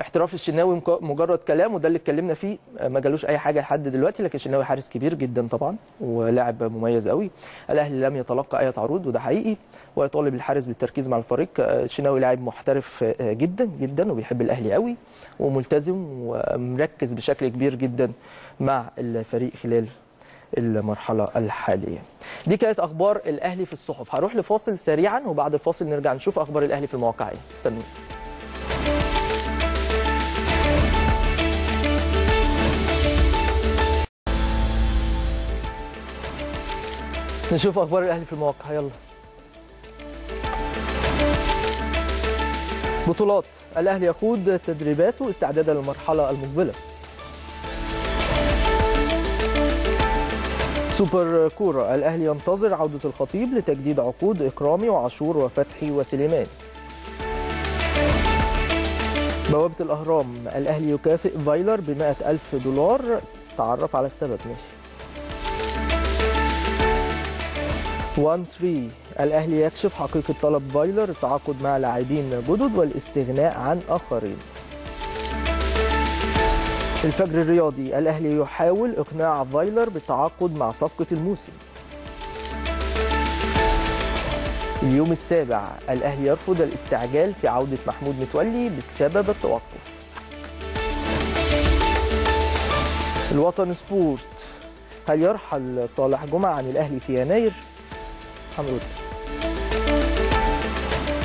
احتراف الشناوي مجرد كلام وده اللي اتكلمنا فيه. ما جالوش أي حاجة لحد دلوقتي لكن الشناوي حارس كبير جدا طبعا ولاعب مميز قوي. الأهلي لم يتلقى أي عروض وده حقيقي ويطالب الحارس بالتركيز مع الفريق. الشناوي لاعب محترف جدا جدا وبيحب الأهلي قوي وملتزم ومركز بشكل كبير جدا مع الفريق خلال المرحلة الحالية. دي كانت أخبار الأهلي في الصحف. هروح لفاصل سريعا وبعد الفاصل نرجع نشوف أخبار الأهلي في المواقع. إيه نشوف أخبار الأهلي في المواقع. يلا. بطولات. الأهلي يخوض تدريباته استعدادا للمرحلة المقبلة. سوبر كوره الأهلي ينتظر عودة الخطيب لتجديد عقود إكرامي وعاشور وفتحي وسليمان. بوابة الأهرام. الأهلي يكافئ فايلر ب ألف دولار. تعرف على السبب. ماشي. 1 3 الأهلي يكشف حقيقة طلب فايلر التعاقد مع لاعبين جدد والاستغناء عن آخرين. الفجر الرياضي الأهلي يحاول إقناع فايلر بالتعاقد مع صفقة الموسم. اليوم السابع الأهلي يرفض الاستعجال في عودة محمود متولي بسبب التوقف. الوطن سبورت هل يرحل صالح جمعة عن الأهلي في يناير؟ حمرود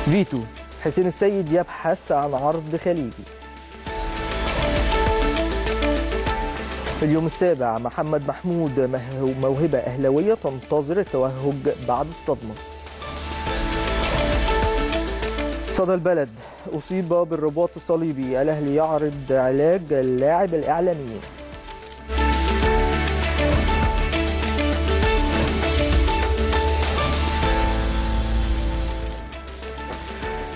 فيتو حسين السيد يبحث عن عرض خليجي. في اليوم السابع محمد محمود موهبة أهلوية تنتظر التوهج بعد الصدمة. صدى البلد أصيب بالرباط الصليبي الأهلي يعرض علاج اللاعب الإعلاميين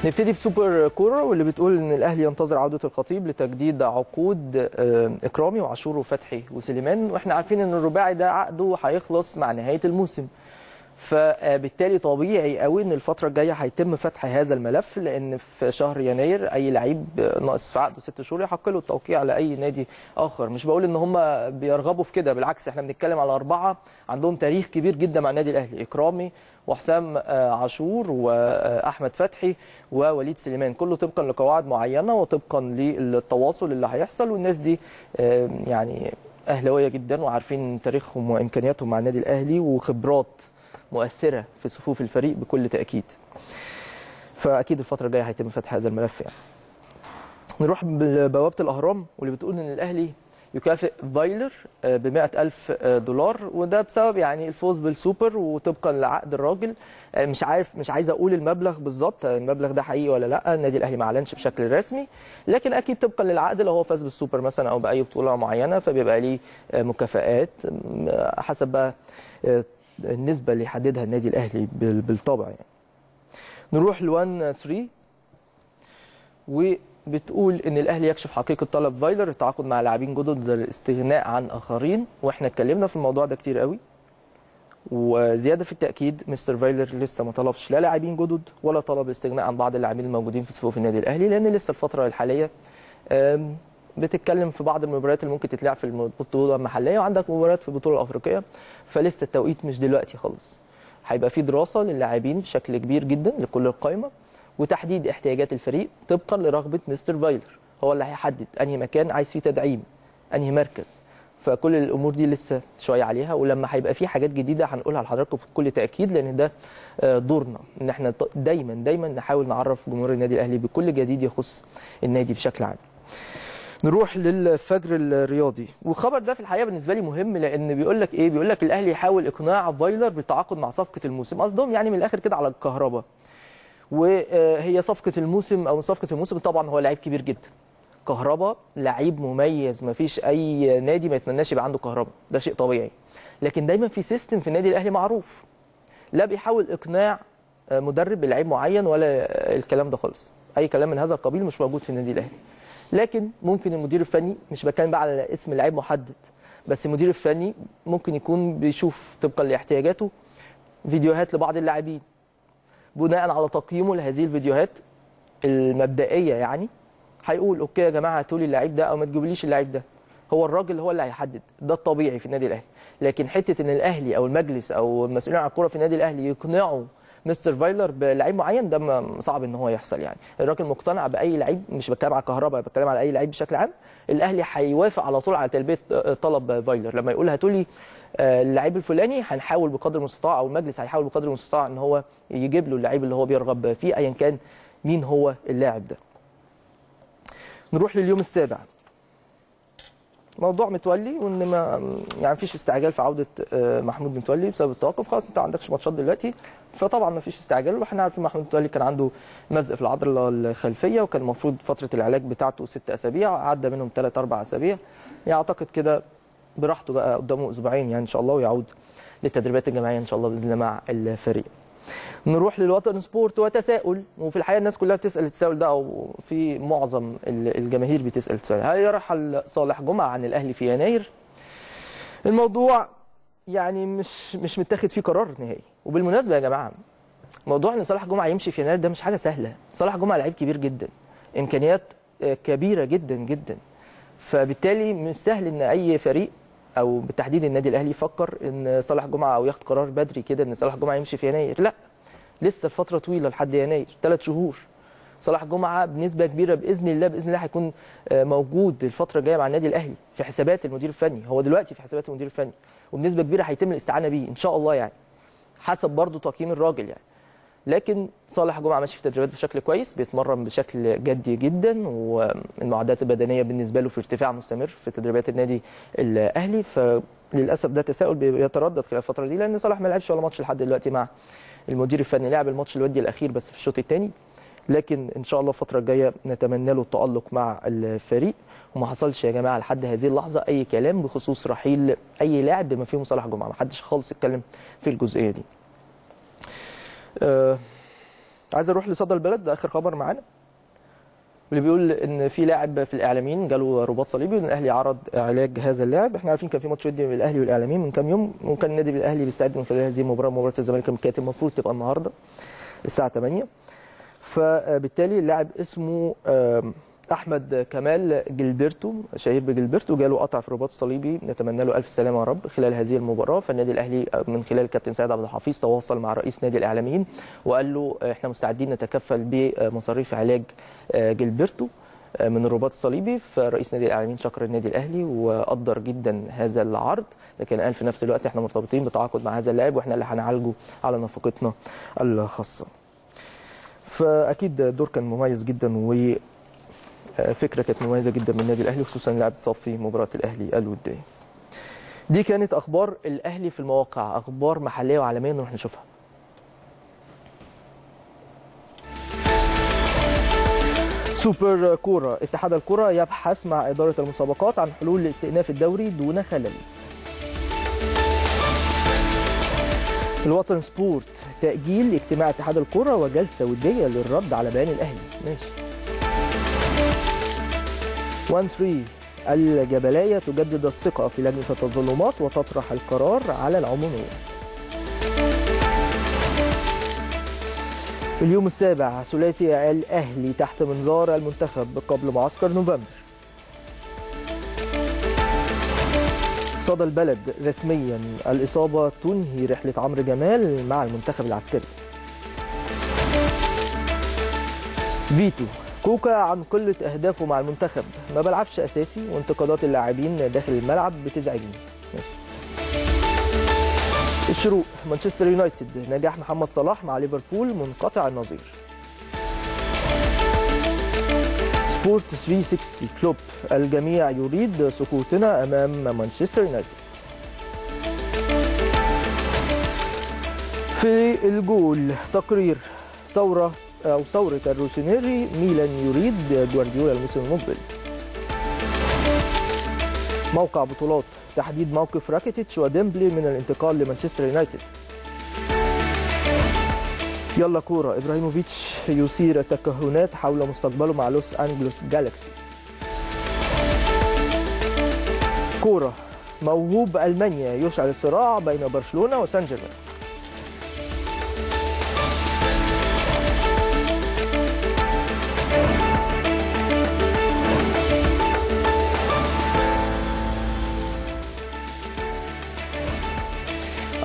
نبتدي بسوبر كورة واللي بتقول إن الأهلي ينتظر عودة الخطيب لتجديد عقود إكرامي وعاشور وفتحي وسليمان. وإحنا عارفين إن الرباعي ده عقده هيخلص مع نهاية الموسم. فبالتالي طبيعي قوي إن الفترة الجاية هيتم فتح هذا الملف لأن في شهر يناير أي لعيب ناقص في عقده ست شهور يحق له التوقيع على أي نادي آخر. مش بقول إن هم بيرغبوا في كده بالعكس إحنا بنتكلم على أربعة عندهم تاريخ كبير جدا مع النادي الأهلي إكرامي وحسام عاشور وأحمد فتحي ووليد سليمان. كله طبقا لقواعد معينة وطبقا للتواصل اللي هيحصل والناس دي يعني أهلاوية جدا وعارفين تاريخهم وإمكانياتهم مع النادي الأهلي وخبرات مؤثرة في صفوف الفريق بكل تأكيد. فأكيد الفترة الجاية هيتم فتح هذا الملف يعني. نروح ببوابة الأهرام واللي بتقول إن الأهلي يكافئ فايلر ب ألف دولار. وده بسبب يعني الفوز بالسوبر وطبقا لعقد الراجل. مش عارف مش عايز أقول المبلغ بالظبط المبلغ ده حقيقي ولا لأ. النادي الأهلي ما أعلنش بشكل رسمي. لكن أكيد طبقا للعقد لو هو فاز بالسوبر مثلا أو بأي بطولة معينة فبيبقى ليه مكافآت. حسب بقى النسبة اللي يحددها النادي الأهلي بالطبع يعني. نروح ل 1 3 وبتقول إن الأهلي يكشف حقيقة طلب فايلر التعاقد مع لاعبين جدد للاستغناء عن آخرين وإحنا اتكلمنا في الموضوع ده كتير قوي. وزيادة في التأكيد مستر فايلر لسه ما طلبش لا لاعبين جدد ولا طلب الاستغناء عن بعض اللاعبين الموجودين في صفوف النادي الأهلي لأن لسه الفترة الحالية بتتكلم في بعض المباريات اللي ممكن تتلعب في البطوله المحليه وعندك مباريات في البطوله الافريقيه فلسه التوقيت مش دلوقتي خالص. هيبقى في دراسة للاعبين بشكل كبير جدا لكل القائمه وتحديد احتياجات الفريق طبقا لرغبة مستر فايلر. هو اللي هيحدد أنهي مكان عايز فيه تدعيم أنهي مركز. فكل الأمور دي لسه شوية عليها ولما هيبقى في حاجات جديدة هنقولها لحضراتكم بكل تأكيد لأن ده آه، دورنا إن إحنا دايما دايما نحاول نعرف جمهور النادي الأهلي بكل جديد يخص النادي بشكل عام. نروح للفجر الرياضي. والخبر ده في الحقيقة بالنسبة لي مهم لأن بيقول لك إيه؟ بيقول لك الأهلي يحاول إقناع فايلر بالتعاقد مع صفقة الموسم. قصدهم يعني من الآخر كده على الكهرباء. وهي صفقة الموسم أو صفقة الموسم. طبعا هو لعيب كبير جدا. كهربا لعيب مميز ما فيش أي نادي ما يتمناش يبقى عنده كهربا. ده شيء طبيعي. لكن دايما في سيستم في النادي الأهلي معروف. لا بيحاول إقناع آه، مدرب بلعيب معين ولا الكلام ده خالص. أي كلام من هذا القبيل مش موجود في النادي الأهلي. لكن ممكن المدير الفني مش بتكلم بقى على اسم لعيب محدد بس المدير الفني ممكن يكون بيشوف طبقا لاحتياجاته فيديوهات لبعض اللاعبين. بناء على تقييمه لهذه الفيديوهات المبدئية يعني هيقول okay يا جماعة هاتوا لي اللعيب ده أو ما تجيبوليش اللعيب ده. هو الراجل هو اللي هيحدد ده الطبيعي في النادي الأهلي. لكن حتة إن الأهلي أو المجلس أو المسؤولين عن الكورة في النادي الأهلي يقنعوا مستر فايلر بلعيب معين ده صعب إن هو يحصل يعني. الراجل مقتنع بأي لعيب مش بتكلم على كهرباء بتكلم على أي لعيب بشكل عام. الأهلي هيوافق على طول على تلبية طلب فايلر. لما يقول هاتوا لي آه، اللعيب الفلاني هنحاول بقدر المستطاع أو المجلس هيحاول بقدر المستطاع إن هو يجيب له اللعيب اللي هو بيرغب فيه ايا كان مين هو اللاعب ده. نروح لليوم السابع. موضوع متولي وإن ما يعني مفيش استعجال في عودة آه، محمود متولي بسبب التوقف. خلاص أنت ما عندكش ماتشات دلوقتي. فطبعا ما فيش استعجال وإحنا عارفين محمود متولي كان عنده مزق في العضلة الخلفية وكان المفروض فترة العلاج بتاعته ست أسابيع عدى منهم ثلاث أربع أسابيع. يعني أعتقد كده براحته بقى قدامه أسبوعين يعني إن شاء الله ويعود للتدريبات الجماعيه إن شاء الله بإذن الله مع الفريق. نروح للوطن سبورت وتساؤل وفي الحقيقة الناس كلها بتسأل التساؤل ده أو في معظم ال- الجماهير بتسأل التساؤل. هل يرحل صالح جمعة عن الأهلي في يناير؟ الموضوع يعني مش مش متاخد فيه قرار نهائي. وبالمناسبة يا جماعة موضوع إن صالح جمعة يمشي في يناير ده مش حاجة سهلة. صالح جمعة لعيب كبير جدا إمكانيات آه، كبيرة جدا جدا. فبالتالي مش سهل إن أي فريق أو بالتحديد النادي الأهلي يفكر إن صالح جمعة أو ياخد قرار بدري كده إن صالح جمعة يمشي في يناير. لا لسه فتره طويلة لحد يناير ثلاث شهور. صلاح جمعة بنسبة كبيرة بإذن الله بإذن الله هيكون آه، موجود الفترة الجاية مع النادي الأهلي في حسابات المدير الفني. هو دلوقتي في حسابات المدير الفني وبنسبة كبيرة هيتم الاستعانة بيه إن شاء الله يعني حسب برضه تقييم الراجل يعني. لكن صالح جمعة ماشي في التدريبات بشكل كويس بيتمرن بشكل جدي جدا والمعدات البدنية بالنسبة له في ارتفاع مستمر في تدريبات النادي الأهلي. فللأسف ده تساؤل بيتردد خلال الفترة دي لأن صلاح ما لعبش ولا ماتش لحد دلوقتي مع المدير الفني. لعب الماتش الودي الأخير بس في الشوط الثاني لكن إن شاء الله الفترة الجاية نتمنى له التألق مع الفريق. وما حصلش يا جماعة لحد هذه اللحظة أي كلام بخصوص رحيل أي لاعب بما فيهم صلاح جمعة. ما حدش خالص اتكلم في الجزئية دي. آه عايز أروح لصدى البلد ده آخر خبر معانا. واللي بيقول إن في لاعب في الإعلاميين جاله رباط صليبي وإن الأهلي عرض علاج هذا اللاعب. إحنا عارفين كان في ماتش ودي بين الاهلي والإعلاميين من كام يوم وكان النادي الأهلي بيستعد من خلال هذه المباراة مباراة الزمالك كانت المفروض تبقى النهارده الساعة 8 فبالتالي اللاعب اسمه آم، أحمد كمال جilberto شهير بجilberto جاله قطع في الرباط الصليبي نتمنى له ألف سلامة يا رب خلال هذه المباراة. فالنادي الأهلي من خلال الكابتن سيد عبد الحفيظ تواصل مع رئيس نادي الإعلاميين وقال له إحنا مستعدين نتكفل بمصاريف علاج آه، جilberto آه، من الرباط الصليبي فرئيس نادي الإعلاميين شكر النادي الأهلي وقدر جدا هذا العرض. لكن قال في نفس الوقت إحنا مرتبطين بتعاقد مع هذا اللاعب وإحنا اللي هنعالجه على نفقتنا الخاصة. فأكيد دور كان مميز جدا وفكره كانت مميزة جدا من النادي الأهلي خصوصا لاعب اتصاب في مباراة الأهلي الودية. دي كانت أخبار الأهلي في المواقع أخبار محلية وعالمية نروح نشوفها. سوبر كورة اتحاد الكرة يبحث مع إدارة المسابقات عن حلول لاستئناف الدوري دون خلل. الوطن سبورت تأجيل اجتماع اتحاد الكرة وجلسة ودية للرد على بيان الأهلي ماشي 1 3 الجبلاية تجدد الثقة في لجنة التظلمات وتطرح القرار على العمومية. في اليوم السابع ثلاثي الأهلي تحت منظار المنتخب قبل معسكر نوفمبر. صدى البلد رسميا. الإصابة تنهي رحلة عمرو جمال مع المنتخب العسكري. فيتو. كوكا عن قلة أهدافه مع المنتخب. ما بلعبش أساسي وانتقادات اللاعبين داخل الملعب بتزعجني. الشروق مانشستر يونايتد. نجاح محمد صلاح مع ليفربول منقطع النظير. سبورت 360 كلوب. الجميع يريد سقوطنا أمام مانشستر يونايتد. في الجول تقرير ثورة أو ثورة الروسينيري ميلان يريد جوارديولا الموسم المقبل. موقع بطولات. تحديد موقف راكيتيتش وديمبلي من الانتقال لمانشستر يونايتد. يلا كورة. إبراهيموفيتش يثير التكهنات حول مستقبله مع لوس أنجلوس جالاكسي. كورة. موهوب ألمانيا يشعل الصراع بين برشلونة وسان جيرمان.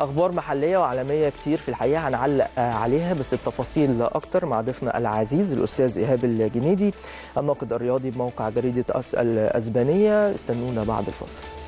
أخبار محلية وعالمية كتير في الحقيقة هنعلق عليها بس التفاصيل أكتر مع ضيفنا العزيز الأستاذ إيهاب الجنيدي الناقد الرياضي بموقع جريدة أس الأسبانية. استنونا بعد الفاصل.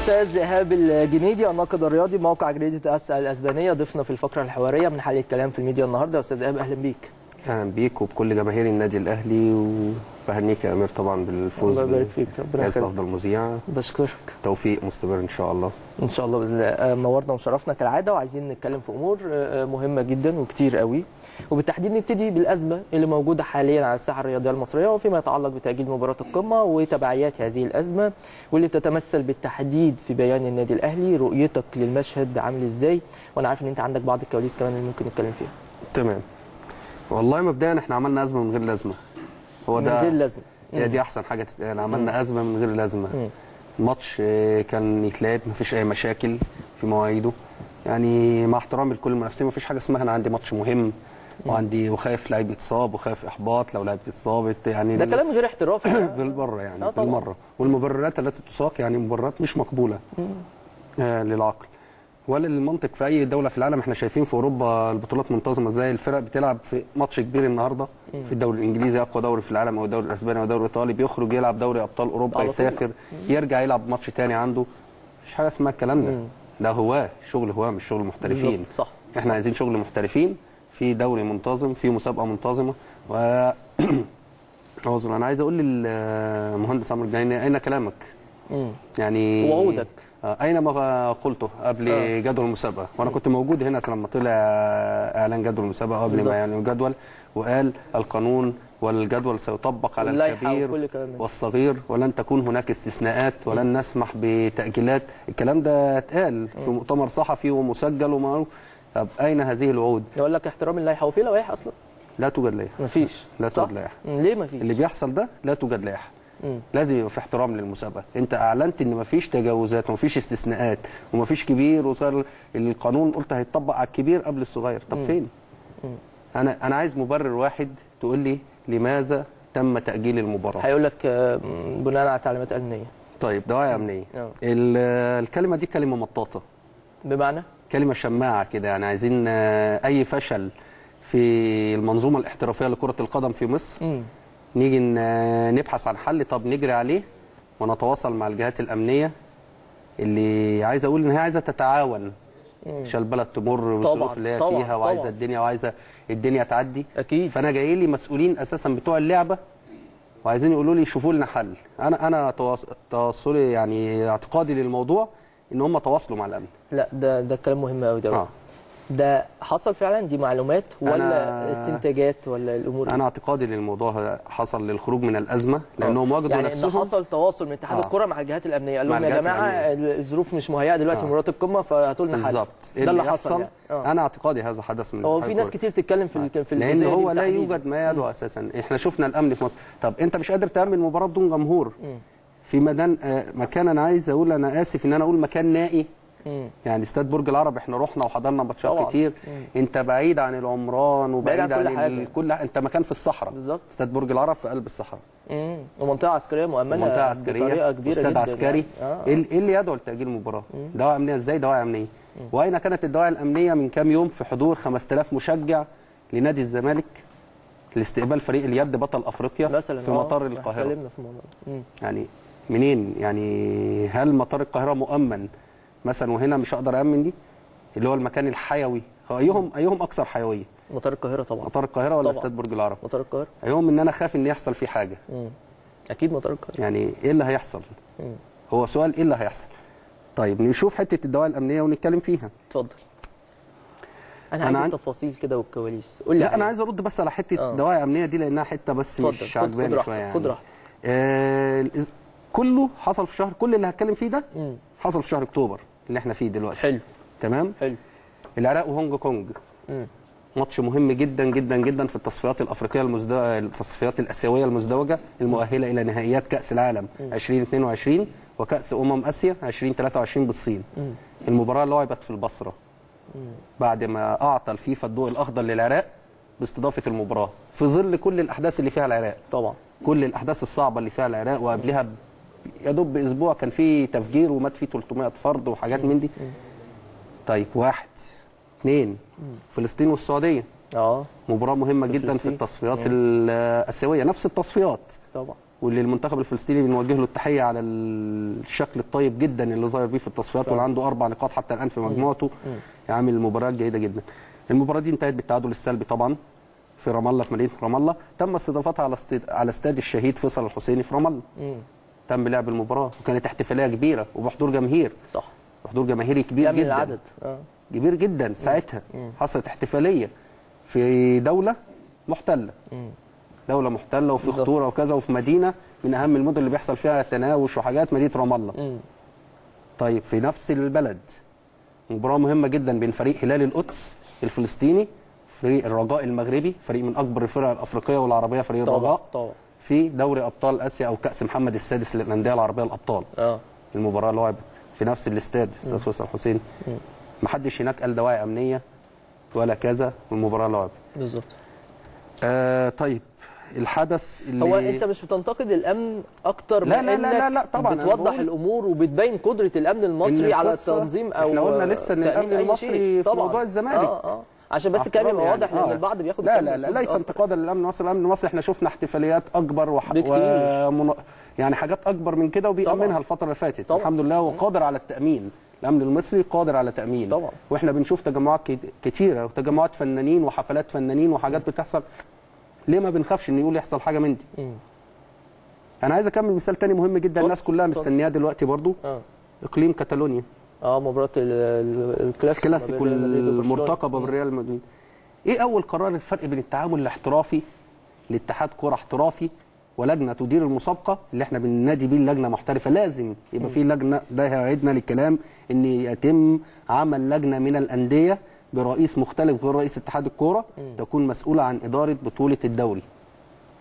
الاستاذ ايهاب الجنيدي الناقد الرياضي بموقع جريدة أس الأسبانية. ضيفنا في الفقرة الحوارية من حلقه كلام في الميديا النهارده. أستاذ إيهاب أهلا بيك. أهلا بيك وبكل جماهير النادي الأهلي وبهنيك يا أمير طبعا بالفوز الله يبارك فيك ربنا يخليك. أفضل مذيع. بشكرك. توفيق مستمر إن شاء الله. إن شاء الله بإذن الله. منورنا وشرفنا كالعادة وعايزين نتكلم في أمور مهمة جدا وكتير قوي. وبالتحديد نبتدي بالأزمة اللي موجودة حاليا على الساحة الرياضية المصرية وفيما يتعلق بتاجيل مباراة القمة وتبعيات هذه الأزمة واللي بتتمثل بالتحديد في بيان النادي الأهلي رؤيتك للمشهد عامل إزاي. وأنا عارف إن أنت عندك بعض الكواليس كمان اللي ممكن نتكلم فيها. تمام. والله مبدئيا إحنا عملنا أزمة من غير لازمة. هو من ده غير لازمة. هي دي أحسن حاجة تتقال عملنا أزمة من غير لازمة. ماتش آه، كان يتلعب مفيش أي مشاكل في مواعيده. يعني مع احترامي لكل المنافسين مفيش حاجة اسمها أنا عندي ماتش مهم. وعندي وخايف لعيب يتصاب وخايف إحباط لو لعيب اتصابت يعني ده كلام غير احترافي بالمرة يعني آه. بالمرة. والمبررات التي تساق يعني مبررات مش مقبولة. آه للعقل. ولا للمنطق في أي دولة في العالم إحنا شايفين في أوروبا البطولات منتظمة إزاي الفرق بتلعب في ماتش كبير النهارده في الدوري الإنجليزي أقوى دوري في العالم أو الدوري الأسباني أو الدوري الإيطالي. بيخرج يلعب دوري أبطال أوروبا. يسافر يرجع يلعب ماتش تاني عنده. مفيش حاجة اسمها الكلام ده. ده هواة شغل هواة مش شغل محترفين. صح. إحنا عايزين شغل محترفين. في دوري منتظم في مسابقة منتظمة و اعذر أنا عايز أقول للمهندس عمرو الجنايني أين كلامك؟ مم. يعني وعودك. آه، أين ما قلته قبل آه. جدول المسابقة وأنا كنت موجود هنا لما طلع إعلان جدول المسابقة قبل. ما يعني الجدول وقال القانون والجدول سيطبق على الكبير. والصغير ولن تكون هناك استثناءات ولن نسمح بتأجيلات الكلام ده اتقال في مؤتمر صحفي ومسجل ومعروف طب أين هذه الوعود؟ يقول لك احترام اللائحه وفي لوائح أصلا؟ لا توجد لائحة. مفيش لا؟ توجد لائحة. مم، ليه مفيش اللي بيحصل ده لا توجد لائحة. مم. لازم يبقى في احترام للمسابقة. أنت أعلنت إن مفيش تجاوزات ومفيش استثناءات ومفيش كبير وصار القانون قلت هيتطبق على الكبير قبل الصغير. طب فين؟ أنا أنا عايز مبرر واحد تقول لي لماذا تم تأجيل المباراة؟ هيقول لك آه، بناء على تعليمات امنيه طيب دواعي أمنية. ال- الكلمة دي كلمة مطاطة. بمعنى؟ كلمة شماعة كده يعني عايزين آه، أي فشل في المنظومة الاحترافية لكرة القدم في مصر مم. نيجي ن- نبحث عن حل. طب نجري عليه ونتواصل مع الجهات الأمنية اللي عايز أقول إن هي عايزة تتعاون. عشان البلد تمر بالظروف اللي هي طبعاً، فيها وعايزة طبعاً. الدنيا وعايزة الدنيا تعدي. أكيد. فأنا جاي لي مسؤولين أساسا بتوع اللعبة وعايزين يقولوا لي شوفوا لنا حل. أنا أنا تواص- توصلي يعني اعتقادي للموضوع إن هم تواصلوا مع الأمن. لا ده ده كلام مهم قوي ده. آه. ده حصل فعلا؟ دي معلومات ولا استنتاجات ولا الأمور؟ أنا اعتقادي للموضوع حصل للخروج من الأزمة لأنهم وجدوا يعني نفسهم. حصل تواصل من اتحاد آه. الكرة مع الجهات الأمنية. قال لهم يا جماعة الظروف مش مهيئة دلوقتي آه. مباراه القمة فهاتوا لنا حل بالظبط. ده اللي حصل يعني. آه. أنا اعتقادي هذا حدث من هو في ناس. كتير بتتكلم في ال- في لأن هو لا. يوجد ما يدعو أساسا. إحنا شفنا الأمن في مصر. طب أنت مش قادر تامن مباراة بدون جمهور. في مدان آه، مكان أنا عايز أقول أنا آسف إن أنا أقول مكان نائي مم. يعني استاد برج العرب إحنا رحنا وحضرنا ماتشات. كتير أنت بعيد عن العمران وبعيد بعيد عن عن, كل حاجة. كل أنت مكان في الصحراء بالظبط. استاد برج العرب في قلب الصحراء مم. ومنطقة عسكرية مؤمنة منطقه عسكرية بطريقة كبيرة استاد عسكري يعني. آه. إيه إيه اللي يدعو لتأجيل المباراة دواعي أمنية إزاي دواعي أمنية وأين كانت الدواعي الأمنية من كام يوم في حضور 5000 مشجع لنادي الزمالك لاستقبال فريق اليد بطل أفريقيا مثلا في آه، مطار إحنا القاهرة في. مم. يعني منين؟ يعني هل مطار القاهرة مؤمن مثلا وهنا مش هقدر امن دي؟ اللي هو المكان الحيوي. هو ايهم أيهم أكثر حيوية؟ مطار القاهرة طبعا. مطار القاهرة ولا. استاد برج العرب؟ مطار القاهرة. أيهم إن أنا خايف إن يحصل فيه حاجة. مم. أكيد مطار القاهرة. يعني إيه اللي هيحصل؟ مم. هو سؤال إيه اللي هيحصل؟ طيب نشوف حتة الدواعي الأمنية ونتكلم فيها. اتفضل. أنا أنا عايز عن- التفاصيل كده والكواليس. قول لي لا أنا. عايز أرد بس على حتة آه. دواعي أمنية دي لأنها حتة بس مش عجباني شوية يعني. خد راحتك. آه الإز- كله حصل في شهر كل اللي هتكلم فيه ده. حصل في شهر أكتوبر اللي إحنا فيه دلوقتي. حلو. تمام؟ حلو. العراق وهونج كونج. مم. ماتش مهم جدا جدا جدا في التصفيات الأفريقية المزدوجه التصفيات الأسيوية المزدوجة المؤهلة إلى نهائيات كأس العالم 2022 وكأس أمم آسيا 2023 بالصين. المباراة لعبت في البصرة. بعد ما أعطى الفيفا الضوء الأخضر للعراق باستضافة المباراة. في ظل كل الأحداث اللي فيها العراق. طبعا. كل الأحداث الصعبة اللي فيها العراق وقبلها يا دوب بأسبوع كان في تفجير ومات فيه 300 فرد وحاجات من دي. طيب واحد اثنين فلسطين والسعودية. آه. مباراة مهمة جدا في. التصفيات الآسيوية نفس التصفيات. طبعا. واللي المنتخب الفلسطيني بنوجه له التحية على الشكل الطيب جدا اللي ظاهر بيه في التصفيات واللي عنده أربع نقاط حتى الآن في مجموعته. عامل مباراه جيدة جدا. المباراة دي انتهت بالتعادل السلبي طبعا في رام الله في مدينة رام الله. تم استضافتها على استاد على استاد الشهيد فيصل الحسيني في رام الله. تم لعب المباراة وكانت احتفالية كبيرة وبحضور جماهير. صح. بحضور جماهيري كبير جدا. العدد. آه. كبير جدا ساعتها. حصلت احتفالية في دولة محتلة. دولة محتلة وفي. خطورة وكذا وفي مدينة من أهم المدن اللي بيحصل فيها تناوش وحاجات مدينة رام الله. طيب في نفس البلد مباراة مهمة جدا بين فريق هلال القدس الفلسطيني فريق الرجاء المغربي فريق من أكبر الفرق الأفريقية والعربية فريق طبعا الرجاء. طبعا. في دوري أبطال آسيا أو كأس محمد السادس للأندية العربية الأبطال. آه. المباراة لعبت في نفس الاستاد استاد فيصل الحسين محدش هناك قال دواعي أمنية ولا كذا والمباراة لعبت بالظبط. آه طيب الحدث اللي هو أنت مش بتنتقد الأمن أكتر لا- من لا- لا- إنك لا- طبعاً. بتوضح الأمور وبتبين قدرة الأمن المصري على التنظيم أو إحنا قلنا لسه الأمن أي المصري. في. موضوع الزمالك. آه آه. عشان بس الكلام يبقى واضح لأن البعض بياخد لا لا لا ليس. انتقادا للامن المصري الأمن المصري إحنا شفنا احتفاليات أكبر وح... ومن... يعني حاجات أكبر من كده وبيأمنها طبعاً. الفترة اللي فاتت طبعاً. الحمد لله وقادر على التأمين الأمن المصري قادر على تأمين طبعاً. وإحنا بنشوف تجمعات كت- كتيرة وتجمعات فنانين وحفلات فنانين وحاجات بتحصل ليه ما بنخافش إن يقول يحصل حاجة من دي مم. أنا عايز أكمل مثال تاني مهم جدا. الناس كلها. مستنياه دلوقتي برضو آه إقليم كاتالونيا آه مباراه ال- ال- الكلاسيكو ما الكلاسيكو. المرتقبة. بالريال مدريد. إيه أول قرار الفرق بين التعامل الاحترافي لاتحاد كرة احترافي ولجنة تدير المسابقة اللي إحنا بننادي بيه اللجنه محترفة؟ لازم يبقى في لجنة ده هيعيدنا للكلام إن يتم عمل لجنة من الأندية برئيس مختلف غير رئيس اتحاد الكورة تكون مسؤولة عن إدارة بطولة الدوري.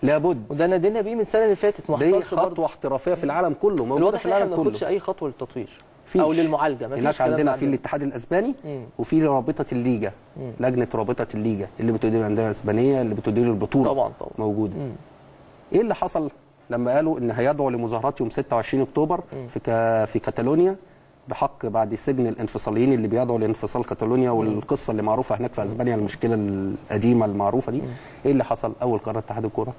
لابد. وده نادينا بيه من السنة اللي فاتت ما حصلش برضه. خطوه احترافية في العالم كله موجودة في العالم ما كله. بناخدش أي خطوة للتطوير. فيش. أو للمعالجة. ما فيش هناك عندنا في الاتحاد الأسباني مم. وفي رابطة الليجا لجنة رابطة الليجا اللي بتدير الأندية الأسبانية اللي بتدير البطولة. طبعاً، طبعاً. موجودة. مم. إيه اللي حصل لما قالوا إن هيدعوا لمظاهرات يوم 26 أكتوبر في كا في كاتالونيا؟ بحق بعد سجن الانفصاليين اللي بيدعوا لانفصال كاتالونيا والقصة اللي معروفة هناك في أسبانيا المشكلة القديمة المعروفة دي. إيه اللي حصل أول قرار اتحاد الكورة؟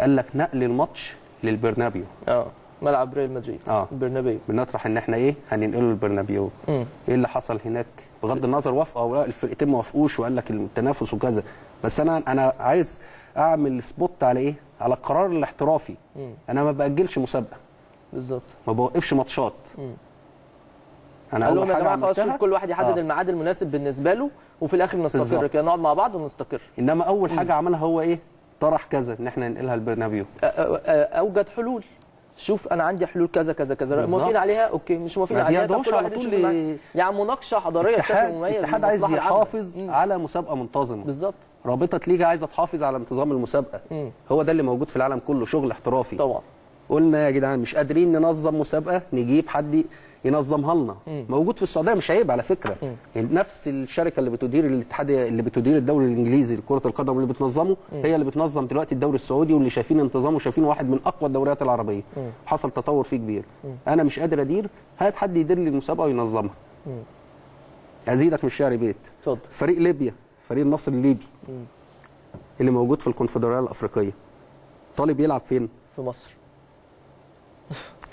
قال لك نقل الماتش للبرنابيو. آه. ملعب ريال مدريد آه. البرنابيو. بنطرح إن إحنا إيه؟ هننقله للبرنابيو. مم. إيه اللي حصل هناك؟ بغض النظر وافقوا أو لا الفرقتين ما وافقوش وقال لك التنافس وكذا. بس أنا أنا عايز أعمل spot على إيه؟ على القرار الاحترافي. مم. أنا ما بأجلش مسابقة. بالظبط. ما بوقفش ماتشات. أنا أول حاجة جماعة خلاص عملتها شوف كل واحد يحدد آه. الميعاد المناسب بالنسبة له وفي الآخر نستقر. كده نقعد مع بعض ونستقر. إنما أول حاجة عملها هو إيه؟ طرح كذا إن إحنا ننقلها البرنابيو أوجد حلول. شوف أنا عندي حلول كذا كذا كذا. موافقين عليها okay مش موافقين عليها يدوش كل على واحد طول. يعني مناقشة حضارية بشكل مميز الاتحاد عايز. يحافظ. على مسابقة منتظمة بالظبط رابطة ليجا عايزة تحافظ على انتظام المسابقة مم. هو ده اللي موجود في العالم كله شغل احترافي طبعا قلنا يا جدعان مش قادرين ننظم مسابقة نجيب حد ينظمها لنا. موجود في السعودية مش عيب على فكرة. يعني نفس الشركة اللي بتدير الاتحاد اللي بتدير الدوري الإنجليزي لكرة القدم اللي بتنظمه هي اللي بتنظم دلوقتي الدوري السعودي واللي شايفين انتظامه شايفين واحد من أقوى الدوريات العربية. حصل تطور فيه كبير. أنا مش قادر أدير هات حد يدير لي المسابقة وينظمها. أزيدك من الشعر بيت. اتفضل. فريق ليبيا فريق النصر الليبي. اللي موجود في الكونفدرالية الأفريقية. طالب يلعب فين؟ في مصر.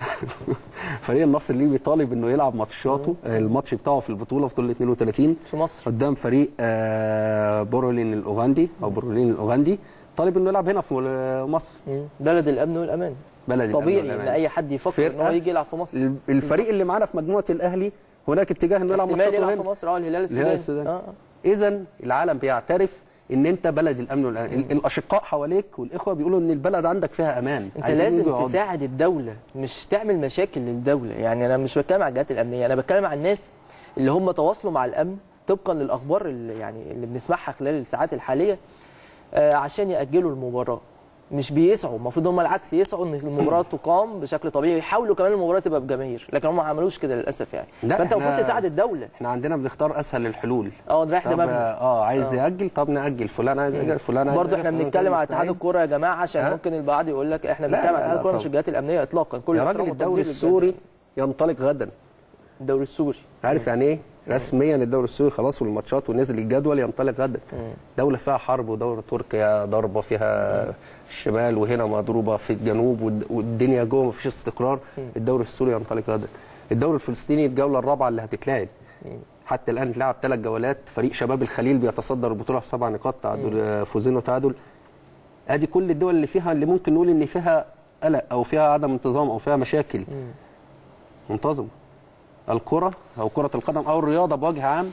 فريق النصر الليبي طالب إنه يلعب ماتشاته. الماتش بتاعه في البطولة في طول 32 في مصر. قدام فريق آه، بورولين الأوغندي أو بورولين الأوغندي. طالب إنه يلعب هنا في مصر. مم. بلد الأمن والأمان. بلد طبيعي إن. أي حد يفكر إن هو يجي يلعب في مصر. ال- الفريق اللي معانا في مجموعة الأهلي هناك اتجاه إنه يلعب ماتشاته يلعب في هنا مصر. آه الهلال السوداني. آه. اذا العالم بيعترف إن أنت بلد الأمن والامان ال- الأشقاء حواليك والإخوة بيقولوا إن البلد عندك فيها أمان. أنت لازم. تساعد الدولة مش تعمل مشاكل للدولة. يعني أنا مش بتكلم على الجهات الأمنية أنا بتكلم عن الناس اللي هم تواصلوا مع الأمن طبقا للأخبار اللي يعني اللي بنسمعها خلال الساعات الحالية آه، عشان يأجلوا المباراة. مش بيسعوا المفروض هم العكس يسعوا إن المباراة تقام بشكل طبيعي يحاولوا كمان المباراة تبقى بجماهير لكن هم ما عملوش كده للأسف يعني. فأنت المفروض تساعد الدولة. إحنا عندنا بنختار أسهل الحلول. آه رايح دماغنا آه عايز يأجل؟ طب نأجل. فلان عايز يأجل فلان عايز برضه إحنا بنتكلم على اتحاد. الكوره يا جماعة عشان؟ ممكن البعض يقول لك إحنا بنتكلم على اتحاد الكوره مش. الجهات الامنيه اطلاقا. كل يا راجل الدوري السوري ينطلق غدا. الدوري السوري. عارف يعني إيه؟ رسميا الدوري السوري خلاص والماتشات ونزل الجدول ينطلق غدا. دولة فيها حرب ودولة تركيا ضربة فيها الشمال وهنا مضروبة في الجنوب والد- والدنيا جوه مفيش استقرار الدوري السوري ينطلق غدا. الدوري الفلسطيني الجولة الرابعة اللي هتتلعب. حتى الآن اتلعب ثلاث جولات. فريق شباب الخليل بيتصدر البطوله في سبع نقاط تعادل فوزين وتعادل. أدي كل الدول اللي فيها اللي ممكن نقول إن فيها قلق أو فيها عدم انتظام أو فيها مشاكل. منتظمه الكرة أو كرة القدم أو الرياضة بوجه عام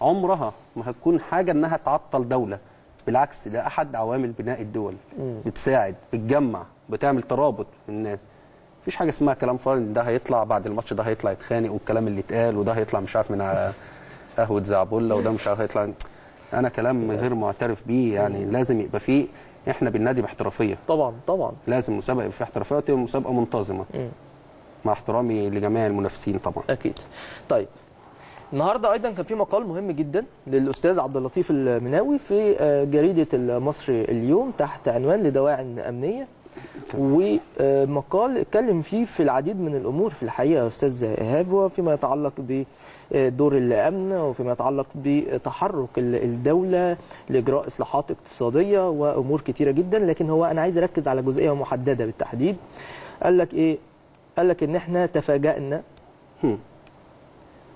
عمرها ما هتكون حاجة إنها تعطل دولة. بالعكس ده أحد عوامل بناء الدول. بتساعد بتجمع بتعمل ترابط الناس. مفيش حاجة اسمها كلام فاضي ده هيطلع بعد الماتش ده هيطلع يتخانق والكلام اللي اتقال وده هيطلع مش عارف من قهوة زعبله وده مش عارف هيطلع. أنا كلام غير معترف بيه يعني لازم يبقى فيه إحنا بننادي باحترافية. طبعا طبعا. لازم مسابقة يبقى فيها احترافية وتبقى مسابقة منتظمة. مع احترامي لجميع المنافسين طبعا. أكيد. طيب النهارده أيضا كان في مقال مهم جدا للاستاذ عبد اللطيف المناوي في آه، جريدة المصري اليوم تحت عنوان لدواعي أمنية. ومقال اتكلم فيه في العديد من الأمور في الحقيقة يا أستاذ ايهاب وفيما يتعلق بدور الأمن وفيما يتعلق بتحرك ال- الدولة لإجراء إصلاحات اقتصادية وأمور كتيرة جدا. لكن هو أنا عايز أركز على جزئية محددة بالتحديد. قال لك إيه؟ قال لك إن إحنا تفاجأنا هم.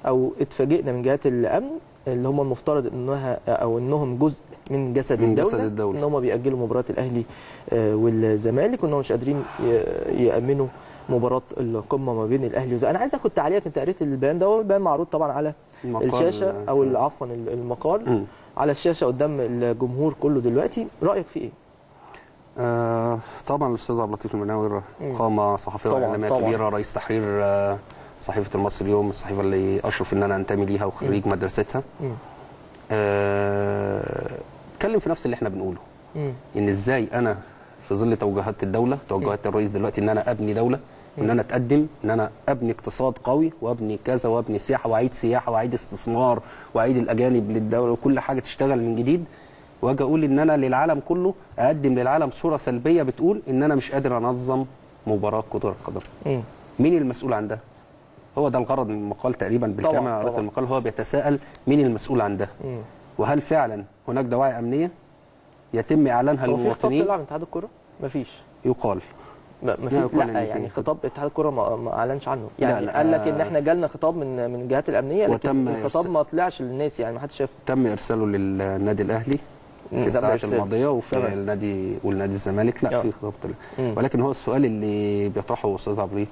أو اتفاجئنا من جهات الأمن اللي هم المفترض إنها أو إنهم جزء من جسد من الدولة جسد الدولة. إن هم بيأجلوا مباراة الأهلي آه، والزمالك وانهم مش قادرين ي- يأمنوا مباراة القمة ما بين الأهلي والزمالك أنا عايز أخد تعليقك أنت قريت البيان ده البيان معروض طبعا على الشاشة أو. عفوا المقال. على الشاشة قدام الجمهور كله دلوقتي رأيك في إيه آه طبعا الأستاذ عبد اللطيف المناوي قامه صحفيه واعلاميه. كبيرة رئيس تحرير آه صحيفة المصري اليوم الصحيفة اللي أشرف إن أنا أنتمي ليها وخريج مدرستها. مم. آه، اتكلم في نفس اللي إحنا بنقوله. مم. إن إزاي أنا في ظل توجهات الدولة توجهات الرئيس دلوقتي إن أنا أبني دولة وان أنا أتقدم إن أنا أبني اقتصاد قوي وأبني كذا وأبني سياحة وأعيد سياحة وأعيد استثمار وأعيد الأجانب للدولة وكل حاجة تشتغل من جديد. وأجي أقول إن أنا للعالم كله أقدم للعالم صورة سلبية بتقول إن أنا مش قادر أنظم مباراة كرة القدم. مين المسؤول عن ده؟ هو ده الغرض من المقال تقريبا بالكامل طبعاً، طبعاً. المقال هو بيتساءل مين المسؤول عن ده. وهل فعلا هناك دواعي أمنية يتم إعلانها هو في خطاب للمواطنين اتحاد الكوره مفيش يقال ما ما لا، لا, يعني خطاب. اتحاد الكوره ما, ما أعلنش عنه يعني لا، قال لك إن آه. إحنا جالنا خطاب من من الجهات الأمنية لكن وتم الخطاب ما طلعش للناس يعني ما حدش شافه تم إرساله للنادي الأهلي في الساعات. الماضية وفي تمام. النادي والنادي الزمالك لا آه. في خطاب طلع. ولكن هو السؤال اللي بيطرحه أستاذ عبد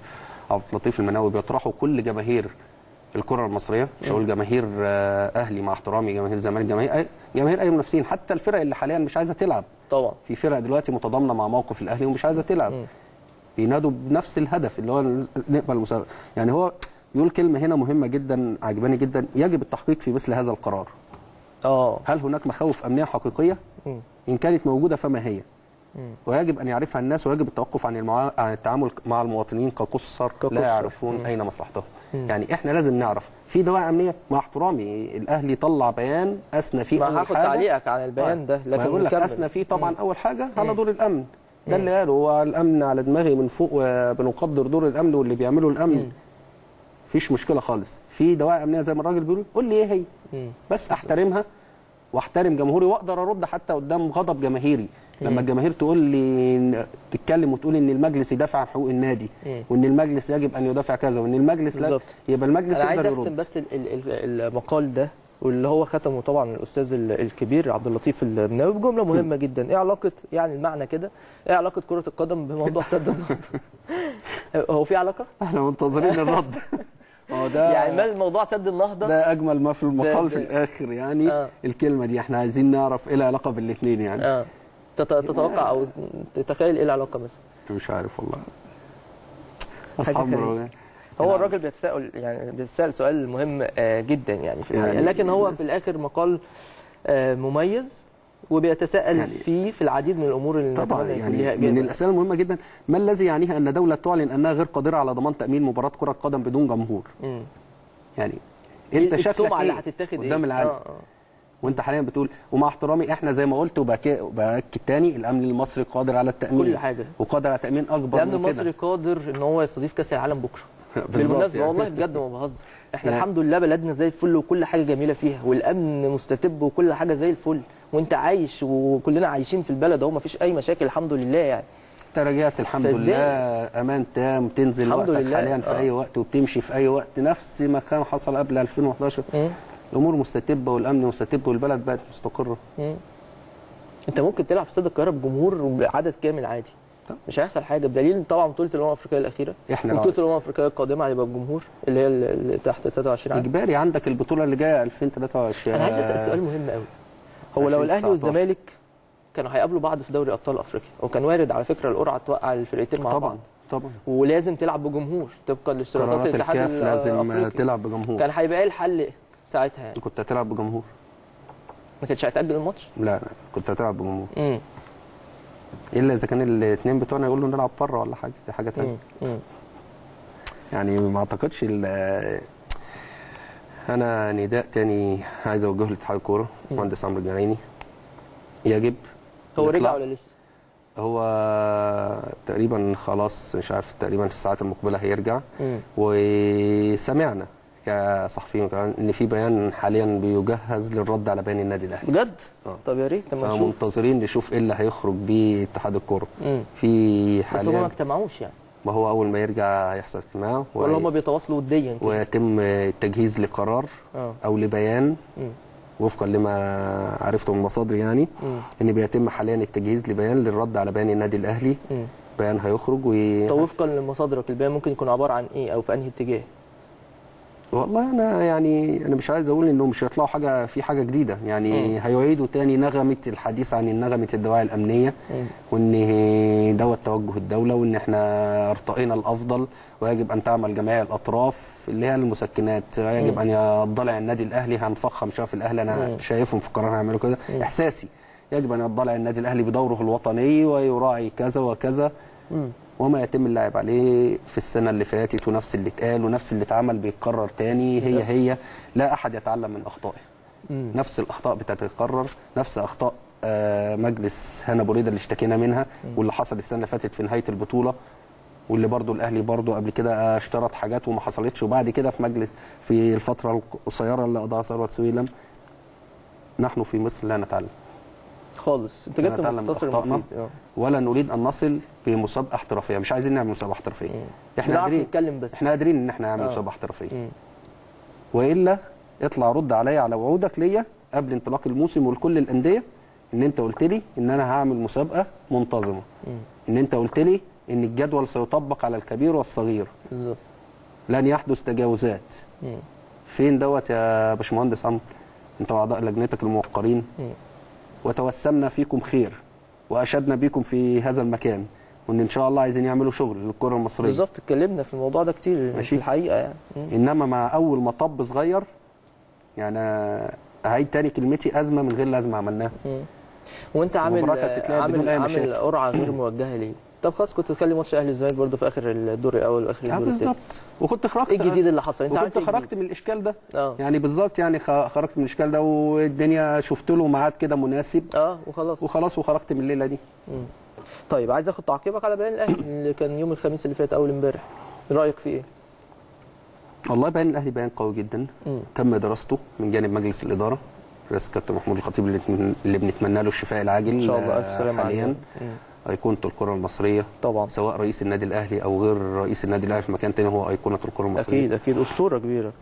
عبد اللطيف المناوي بيطرحه كل جماهير الكرة المصرية. مش هقول جماهير آه، أهلي مع احترامي جماهير زمالك جماهير أي- جماهير أي منافسين. حتى الفرق اللي حاليا مش عايزة تلعب. طبعا. في فرق دلوقتي متضامنة مع موقف الأهلي ومش عايزة تلعب. بينادوا بنفس الهدف اللي هو نقبل المسابقة. يعني هو بيقول كلمة هنا مهمة جدا عجباني جدا. يجب التحقيق في مثل هذا القرار. آه. هل هناك مخاوف أمنية حقيقية. إن كانت موجودة فما هي؟ ويجب أن يعرفها الناس ويجب التوقف عن المعا... عن التعامل مع المواطنين كقصر كقصر. لا يعرفون أين مصلحتهم. يعني إحنا لازم نعرف. في دواعي أمنية مع احترامي الأهلي طلع بيان اثنى فيه هاخد حاجة. تعليقك عن البيان ده لكن بقول لك. اثنى فيه طبعا أول حاجة على دور الأمن. ده اللي قاله. هو الأمن على دماغي من فوق وبنقدر دور الأمن واللي بيعمله الأمن. مفيش مشكلة خالص. في دواعي أمنية زي ما الراجل بيقول قول لي إيه هي؟ مم. بس أحترمها وأحترم جمهوري وأقدر أرد حتى قدام غضب جماهيري. لما الجماهير تقول لي تتكلم وتقول إن المجلس يدافع عن حقوق النادي. وإن المجلس يجب أن يدافع كذا وإن المجلس لا. يبقى المجلس أنا عايز يقدر أختم يرد. بس ال- ال- ال- المقال ده واللي هو ختمه طبعا الأستاذ ال- الكبير عبد اللطيف المناوي بجملة مهمة جدا. إيه علاقة يعني المعنى كده؟ إيه علاقة كرة القدم بموضوع سد النهضه هو في علاقة؟ إحنا منتظرين الرد. هو ده يعني ما الموضوع سد النهضة؟ ده أجمل ما في المقال ده- في الآخر يعني آه. الكلمة دي. إحنا عايزين نعرف إيه العلاقة بالاثنين يعني. تت- تتوقع أو تتخيل إيه العلاقة مثلا؟ مش عارف والله. أصحاب. هو الراجل بيتساءل يعني بيتساءل سؤال مهم آه، جدا يعني في الحقيقة. يعني- لكن هو في الآخر مقال آه، مميز وبيتساءل يعني- فيه في العديد من الأمور اللي طبعا يعني من الأسئلة المهمة جدا ما الذي يعنيها أن دولة تعلن أنها غير قادرة على ضمان تأمين مباراة كرة قدم بدون جمهور؟ مم. يعني أنت إيه شكلك إيه اللي هتتاخد قدام إيه؟ العالم. آه، آه. وانت حاليا بتقول ومع احترامي إحنا زي ما قلت وباكد تاني الأمن المصري قادر على التأمين كل حاجة. وقادر على تأمين أكبر الأمن من كده المصري قادر إن هو يستضيف كأس العالم بكرة بالمناسبة يعني. والله بجد ما بهزر إحنا يعني- الحمد لله بلدنا زي الفل وكل حاجة جميلة فيها والأمن مستتب وكل حاجة زي الفل وانت عايش وكلنا عايشين في البلد اهو ما فيش أي مشاكل الحمد لله يعني انت رجعت الحمد؟ لله أمان تام تنزل وقتك لله. حاليا في آه. اي وقت وبتمشي في أي وقت نفس ما كان حصل قبل 2011 مم. الأمور مستتبة والأمن مستتب والبلد بقت مستقرة. أنت ممكن تلعب في استاد القاهرة بجمهور بعدد كامل عادي. مش هيحصل حاجة بدليل طبعا بطولة الأمم الأفريقية الأخيرة. إحنا وبطوله الأمم الأفريقية القادمة هيبقى بجمهور اللي هي اللي تحت 23 عام. إجباري عندك البطولة اللي جاية 2023 أنا عايز أسأل سؤال مهم قوي هو لو 2019. الاهلي والزمالك كانوا هيقابلوا بعض في دوري أبطال أفريقيا. وكان وارد على فكرة القرعة توقع الفرقتين مع بعض. طبعا. طبعا ولازم تلعب بجمهور. طبقا لاشتراطات الاتحاد الكاف لازم الأفريقي. تلعب بجمهور. كان هيبقى إيه الحل؟ ساعتها يعني. كنت هتلعب بجمهور. ما كانش هيتاجل الماتش؟ لا لا كنت هتلعب بجمهور. امم إلا إذا كان الاثنين بتوعنا يقولوا نلعب بره ولا حاجة دي حاجة ثانية يعني ما أعتقدش ال- أنا نداء تاني عايز أوجهه لاتحاد الكورة مهندس عمرو الجنايني. يجب هو رجع ولا لسه؟ هو تقريبا خلاص مش عارف تقريبا في الساعات المقبلة هيرجع. امم وسمعنا. كصحفيين كمان إن في بيان حاليا بيجهز للرد على بيان النادي الأهلي بجد؟ آه. طب يا ريت طب ما نشوف فمنتظرين نشوف إيه اللي هيخرج بيه اتحاد الكورة في بس هم ما حاليا اجتمعوش يعني ما هو أول ما يرجع هيحصل اجتماع ولا هم بيتواصلوا وديا ويتم التجهيز لقرار آه أو لبيان مم. وفقا لما عرفته من مصادر يعني مم. إن بيتم حاليا التجهيز لبيان للرد على بيان النادي الأهلي مم. بيان هيخرج و طب وفقا لمصادرك البيان ممكن يكون عبارة عن إيه أو في أنهي اتجاه؟ والله أنا يعني أنا مش عايز أقول إنه مش هيطلعوا حاجة في حاجة جديدة. يعني هيعيدوا تاني نغمة الحديث عن نغمة الدواعي الأمنية مم. وإن دوت توجه الدولة وإن إحنا ارتقينا الأفضل ويجب أن تعمل جميع الأطراف اللي هي المسكنات. يجب أن يضلع النادي الأهلي هنفخم شوية في الأهلي أنا مم. شايفهم في القرار هيعملوا كده. إحساسي يجب أن يضلع النادي الأهلي بدوره الوطني ويراعي كذا وكذا. مم. وما يتم اللعب عليه في السنة اللي فاتت ونفس اللي اتقال ونفس اللي اتعمل بيتكرر تاني. هي. هي. لا أحد يتعلم من أخطائه. مم. نفس الأخطاء بتتكرر نفس أخطاء آه، مجلس هنا بوريده اللي اشتكينا منها واللي حصل السنة اللي فاتت في نهاية البطولة واللي برضو الأهلي برضو قبل كده اشترط حاجات وما حصلتش. وبعد كده في مجلس في الفترة القصيرة اللي قضاها ثروت سويلم نحن في مصر لا نتعلم. خالص. انت جبت مختصر. مفيد. آه. ولا نريد أن نصل بمسابقه احترافية. مش عايزين نعمل مسابقه احترافية. إحنا قادرين. نتكلم بس. إحنا قادرين إن إحنا نعمل آه. مسابقه احترافية. وإلا اطلع رد عليا على وعودك ليا قبل انطلاق الموسم ولكل الأندية إن أنت قلت لي إن أنا هعمل مسابقة منتظمة. إن أنت قلت لي إن الجدول سيطبق على الكبير والصغير. بالظبط. لن يحدث تجاوزات. مم. فين دوت يا باشمهندس عمرو؟ أنت وأعضاء لجنتك الموقرين. وتوسمنا فيكم خير وأشدنا بيكم في هذا المكان وإن ان شاء الله عايزين يعملوا شغل للكرة المصرية بالظبط اتكلمنا في الموضوع ده كتير ماشي. في الحقيقة يعني. إنما مع أول مطب صغير يعني هعيد تاني كلمتي أزمة من غير الازمه عملناها وأنت عامل عامل. قرعة غير موجهة ليه؟ طب خلاص كنت تخلي ماتش أهلي والزمالك برضه في آخر الدور الأول وآخر آه الدور الثاني بالظبط. وكنت خرجت. إيه الجديد اللي حصل؟ أنت وكنت إيه خرجت؟ من الإشكال ده. آه. يعني بالظبط يعني خ- خرجت من الإشكال ده والدنيا شفت له ميعاد كده مناسب. آه وخلاص. وخلاص وخرجت من الليلة دي. طيب عايز آخد تعقيبك على بيان الأهلي اللي كان يوم الخميس اللي فات أول امبارح. رأيك فيه إيه؟ والله بيان الأهلي بيان قوي جدا. مم. تم دراسته من جانب مجلس الإدارة. رئيس كابتن محمود الخطيب اللي, اللي بنتمنى له الشفاء العاجل إن شاء الله ألف آه، سلامه حاليا عليهم. أيقونة الكرة المصرية طبعا سواء رئيس النادي الأهلي أو غير رئيس النادي الأهلي في مكان تاني هو أيقونة الكرة المصرية أكيد أكيد أسطورة كبيرة.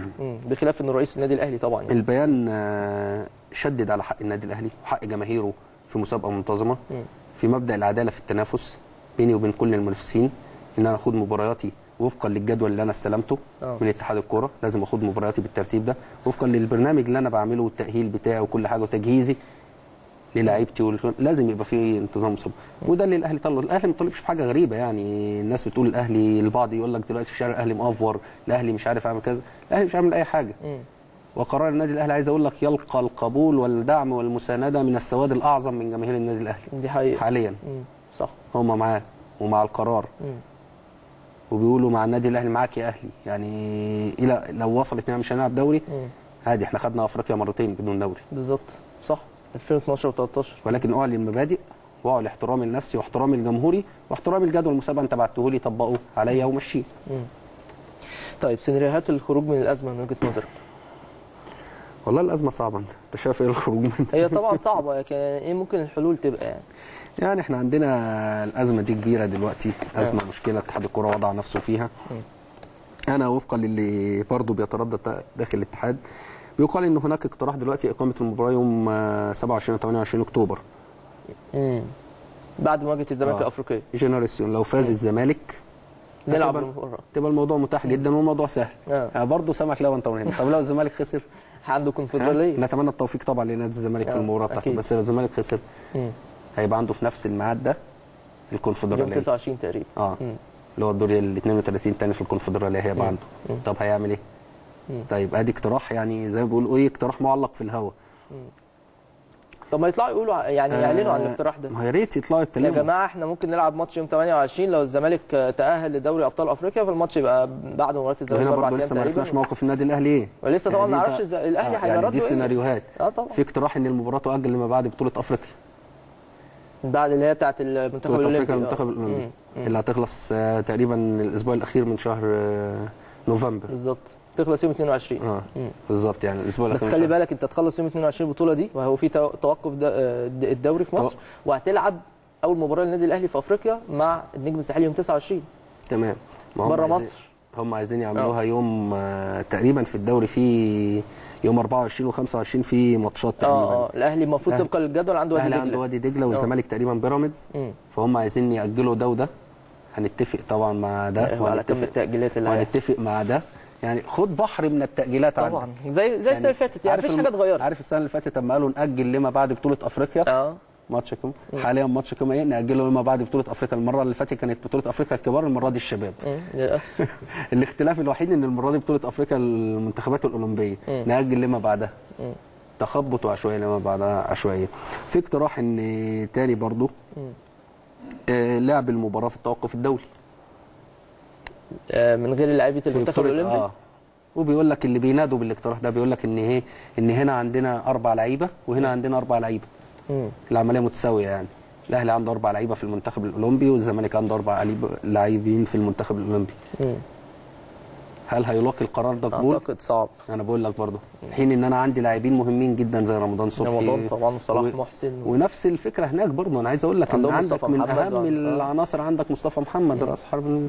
بخلاف انه رئيس النادي الأهلي طبعا يعني. البيان آه، شدد على حق النادي الأهلي وحق جماهيره في مسابقة منتظمة. في مبدأ العدالة في التنافس بيني وبين كل المنافسين إن أنا أخوض مبارياتي وفقا للجدول اللي أنا استلمته آه. من اتحاد الكورة لازم أخوض مبارياتي بالترتيب ده وفقا للبرنامج اللي أنا بعمله والتأهيل بتاعي وكل حاجة وتجهيزي للاعيبتي وال- لازم يبقى في انتظام مسابقه وده اللي الأهلي طلب الأهلي ما طلبش في حاجة غريبة يعني. الناس بتقول الأهلي البعض يقول لك دلوقتي في الشارع الأهلي مأفور الأهلي مش عارف يعمل كذا. الأهلي مش عامل أي حاجة. وقرار النادي الأهلي عايز أقول لك يلقى القبول والدعم والمساندة من السواد الأعظم من جماهير النادي الأهلي. دي حقيقة. حاليا. مم. صح. هم معاه ومع القرار. مم. وبيقولوا مع النادي الأهلي معاك يا أهلي. يعني إلى لو وصلت إننا مش هنلعب دوري. عادي إحنا خدنا أفريقيا مرتين بدون دوري. بالظبط. صح. 2012 و13 ولكن اعلن المبادئ واعلن احترامي لنفسي واحترامي لجمهوري واحترامي لجدول المسابقة أنت بعته لي طبقه عليا ومشيه. طيب سيناريوهات الخروج من الأزمة من وجهة نظرك؟ والله الأزمة صعبة أنت. أنت شايف إيه الخروج منها هي طبعا صعبة لكن إيه ممكن الحلول تبقى يعني؟ يعني إحنا عندنا الأزمة دي كبيرة دلوقتي. أزمة مشكلة اتحاد الكرة وضع نفسه فيها. أنا وفقا للي برضه بيتردد داخل الاتحاد بيقال إن هناك اقتراح دلوقتي إقامة المباراة يوم آه، 27 28 أكتوبر مم. بعد مواجهة الزمالك آه. الأفريقية جنريسيون لو فاز الزمالك نلعب المباراة تبقى الموضوع متاح جدا والموضوع سهل آه. آه. برضه سمك لو أنت هنا طب لو الزمالك خسر عنده؟ كونفدراليه نتمنى التوفيق طبعا لنادي الزمالك في آه، المباراة بتاعته. بس لو الزمالك خسر مم. هيبقى عنده في نفس الميعاد ده يوم الكونفدراليه 29 تقريبا آه مم. اللي هو الدور ال 32 تاني في الكونفدراليه هيبقى عنده طب هيعمل إيه؟ طيب ادي اقتراح يعني زي ما بيقولوا إيه اقتراح معلق في الهواء طب ما يطلعوا يقولوا يعني يعلنوا عن الاقتراح ده. ما يا ريت يطلعوا يا يتكلموا جماعة إحنا ممكن نلعب ماتش يوم 28 لو الزمالك آه، تأهل لدوري أبطال أفريقيا فالماتش يبقى بعد مباراة الزمالك وهنا باربع برضه لسه ما عرفناش موقف النادي الأهلي إيه. ولسه طبعا ما نعرفش الأهلي آه، هيبقى يعني دي؟ سيناريوهات. آه طبعا. في اقتراح إن المباراة تؤجل لما بعد بطولة أفريقيا. بعد اللي هي بتاعه المنتخب الاولمبي أفريقيا آه. المنتخب الاولمبي. اللي هتخلص آه، تقريبا الأسبوع الأخير من شهر آه، نوفمبر. بالظبط. تخلص يوم 22 آه. بالظبط يعني الأسبوع بس خلي. بالك انت تخلص يوم 22 البطولة دي وهو في تو- توقف آه، الدوري في مصر طب- وهتلعب أول مباراة للنادي الأهلي في أفريقيا مع النجم الساحلي يوم 29 تمام. ما هم بره مصر. هم عايزين يعملوها يوم آه، تقريبا في الدوري في يوم 24 و25 في ماتشات تقريبا. آه آه الأهلي المفروض طبقا للجدول عنده وادي الأهلي عنده دجله وادي دجلة والزمالك تقريبا بيراميدز. فهم عايزين يأجلوا ده وده. هنتفق طبعا مع ده وهنتفق التاجيلات اللي. وهنتفق مع ده. يعني خد بحر من التأجيلات طبعا. عندك. زي زي السنة اللي فاتت يعني عارف مفيش حاجة اتغيرت. عارف السنة اللي فاتت لما قالوا نأجل لما بعد بطولة أفريقيا؟ آه. ماتش كم حاليا ماتش كم إيه؟ نأجله لما بعد بطولة أفريقيا. المرة اللي فاتت كانت بطولة أفريقيا الكبار المرة دي الشباب. للأسف. الاختلاف الوحيد إن المرة دي بطولة أفريقيا المنتخبات الأولمبية. نأجل لما بعدها. تخبط وعشوائيه لما بعدها عشوائية. في اقتراح إن تاني برضو. آه لعب المباراة في التوقف الدولي. من غير لعيبة المنتخب الأولمبي. آه. وبيقول لك اللي بينادوا بالاقتراح ده بيقول لك إن إيه؟ إن هنا عندنا أربع لعيبة وهنا عندنا أربع لعيبة. العملية متساوية يعني. الأهلي عنده أربع لعيبة في المنتخب الأولمبي والزمالك عنده أربع لاعبين في المنتخب الأولمبي. هل هيلاقي القرار ده قبول؟ أعتقد صعب. أنا بقول لك برضه. حين إن أنا عندي لاعبين مهمين جدا زي رمضان صبحي رمضان طبعا وصلاح و- محسن. ونفس الفكرة هناك برضه. أنا عايز أقول لك إن عندك من أهم وعند- آه. العناصر عندك مصطفى محمد راس حرب.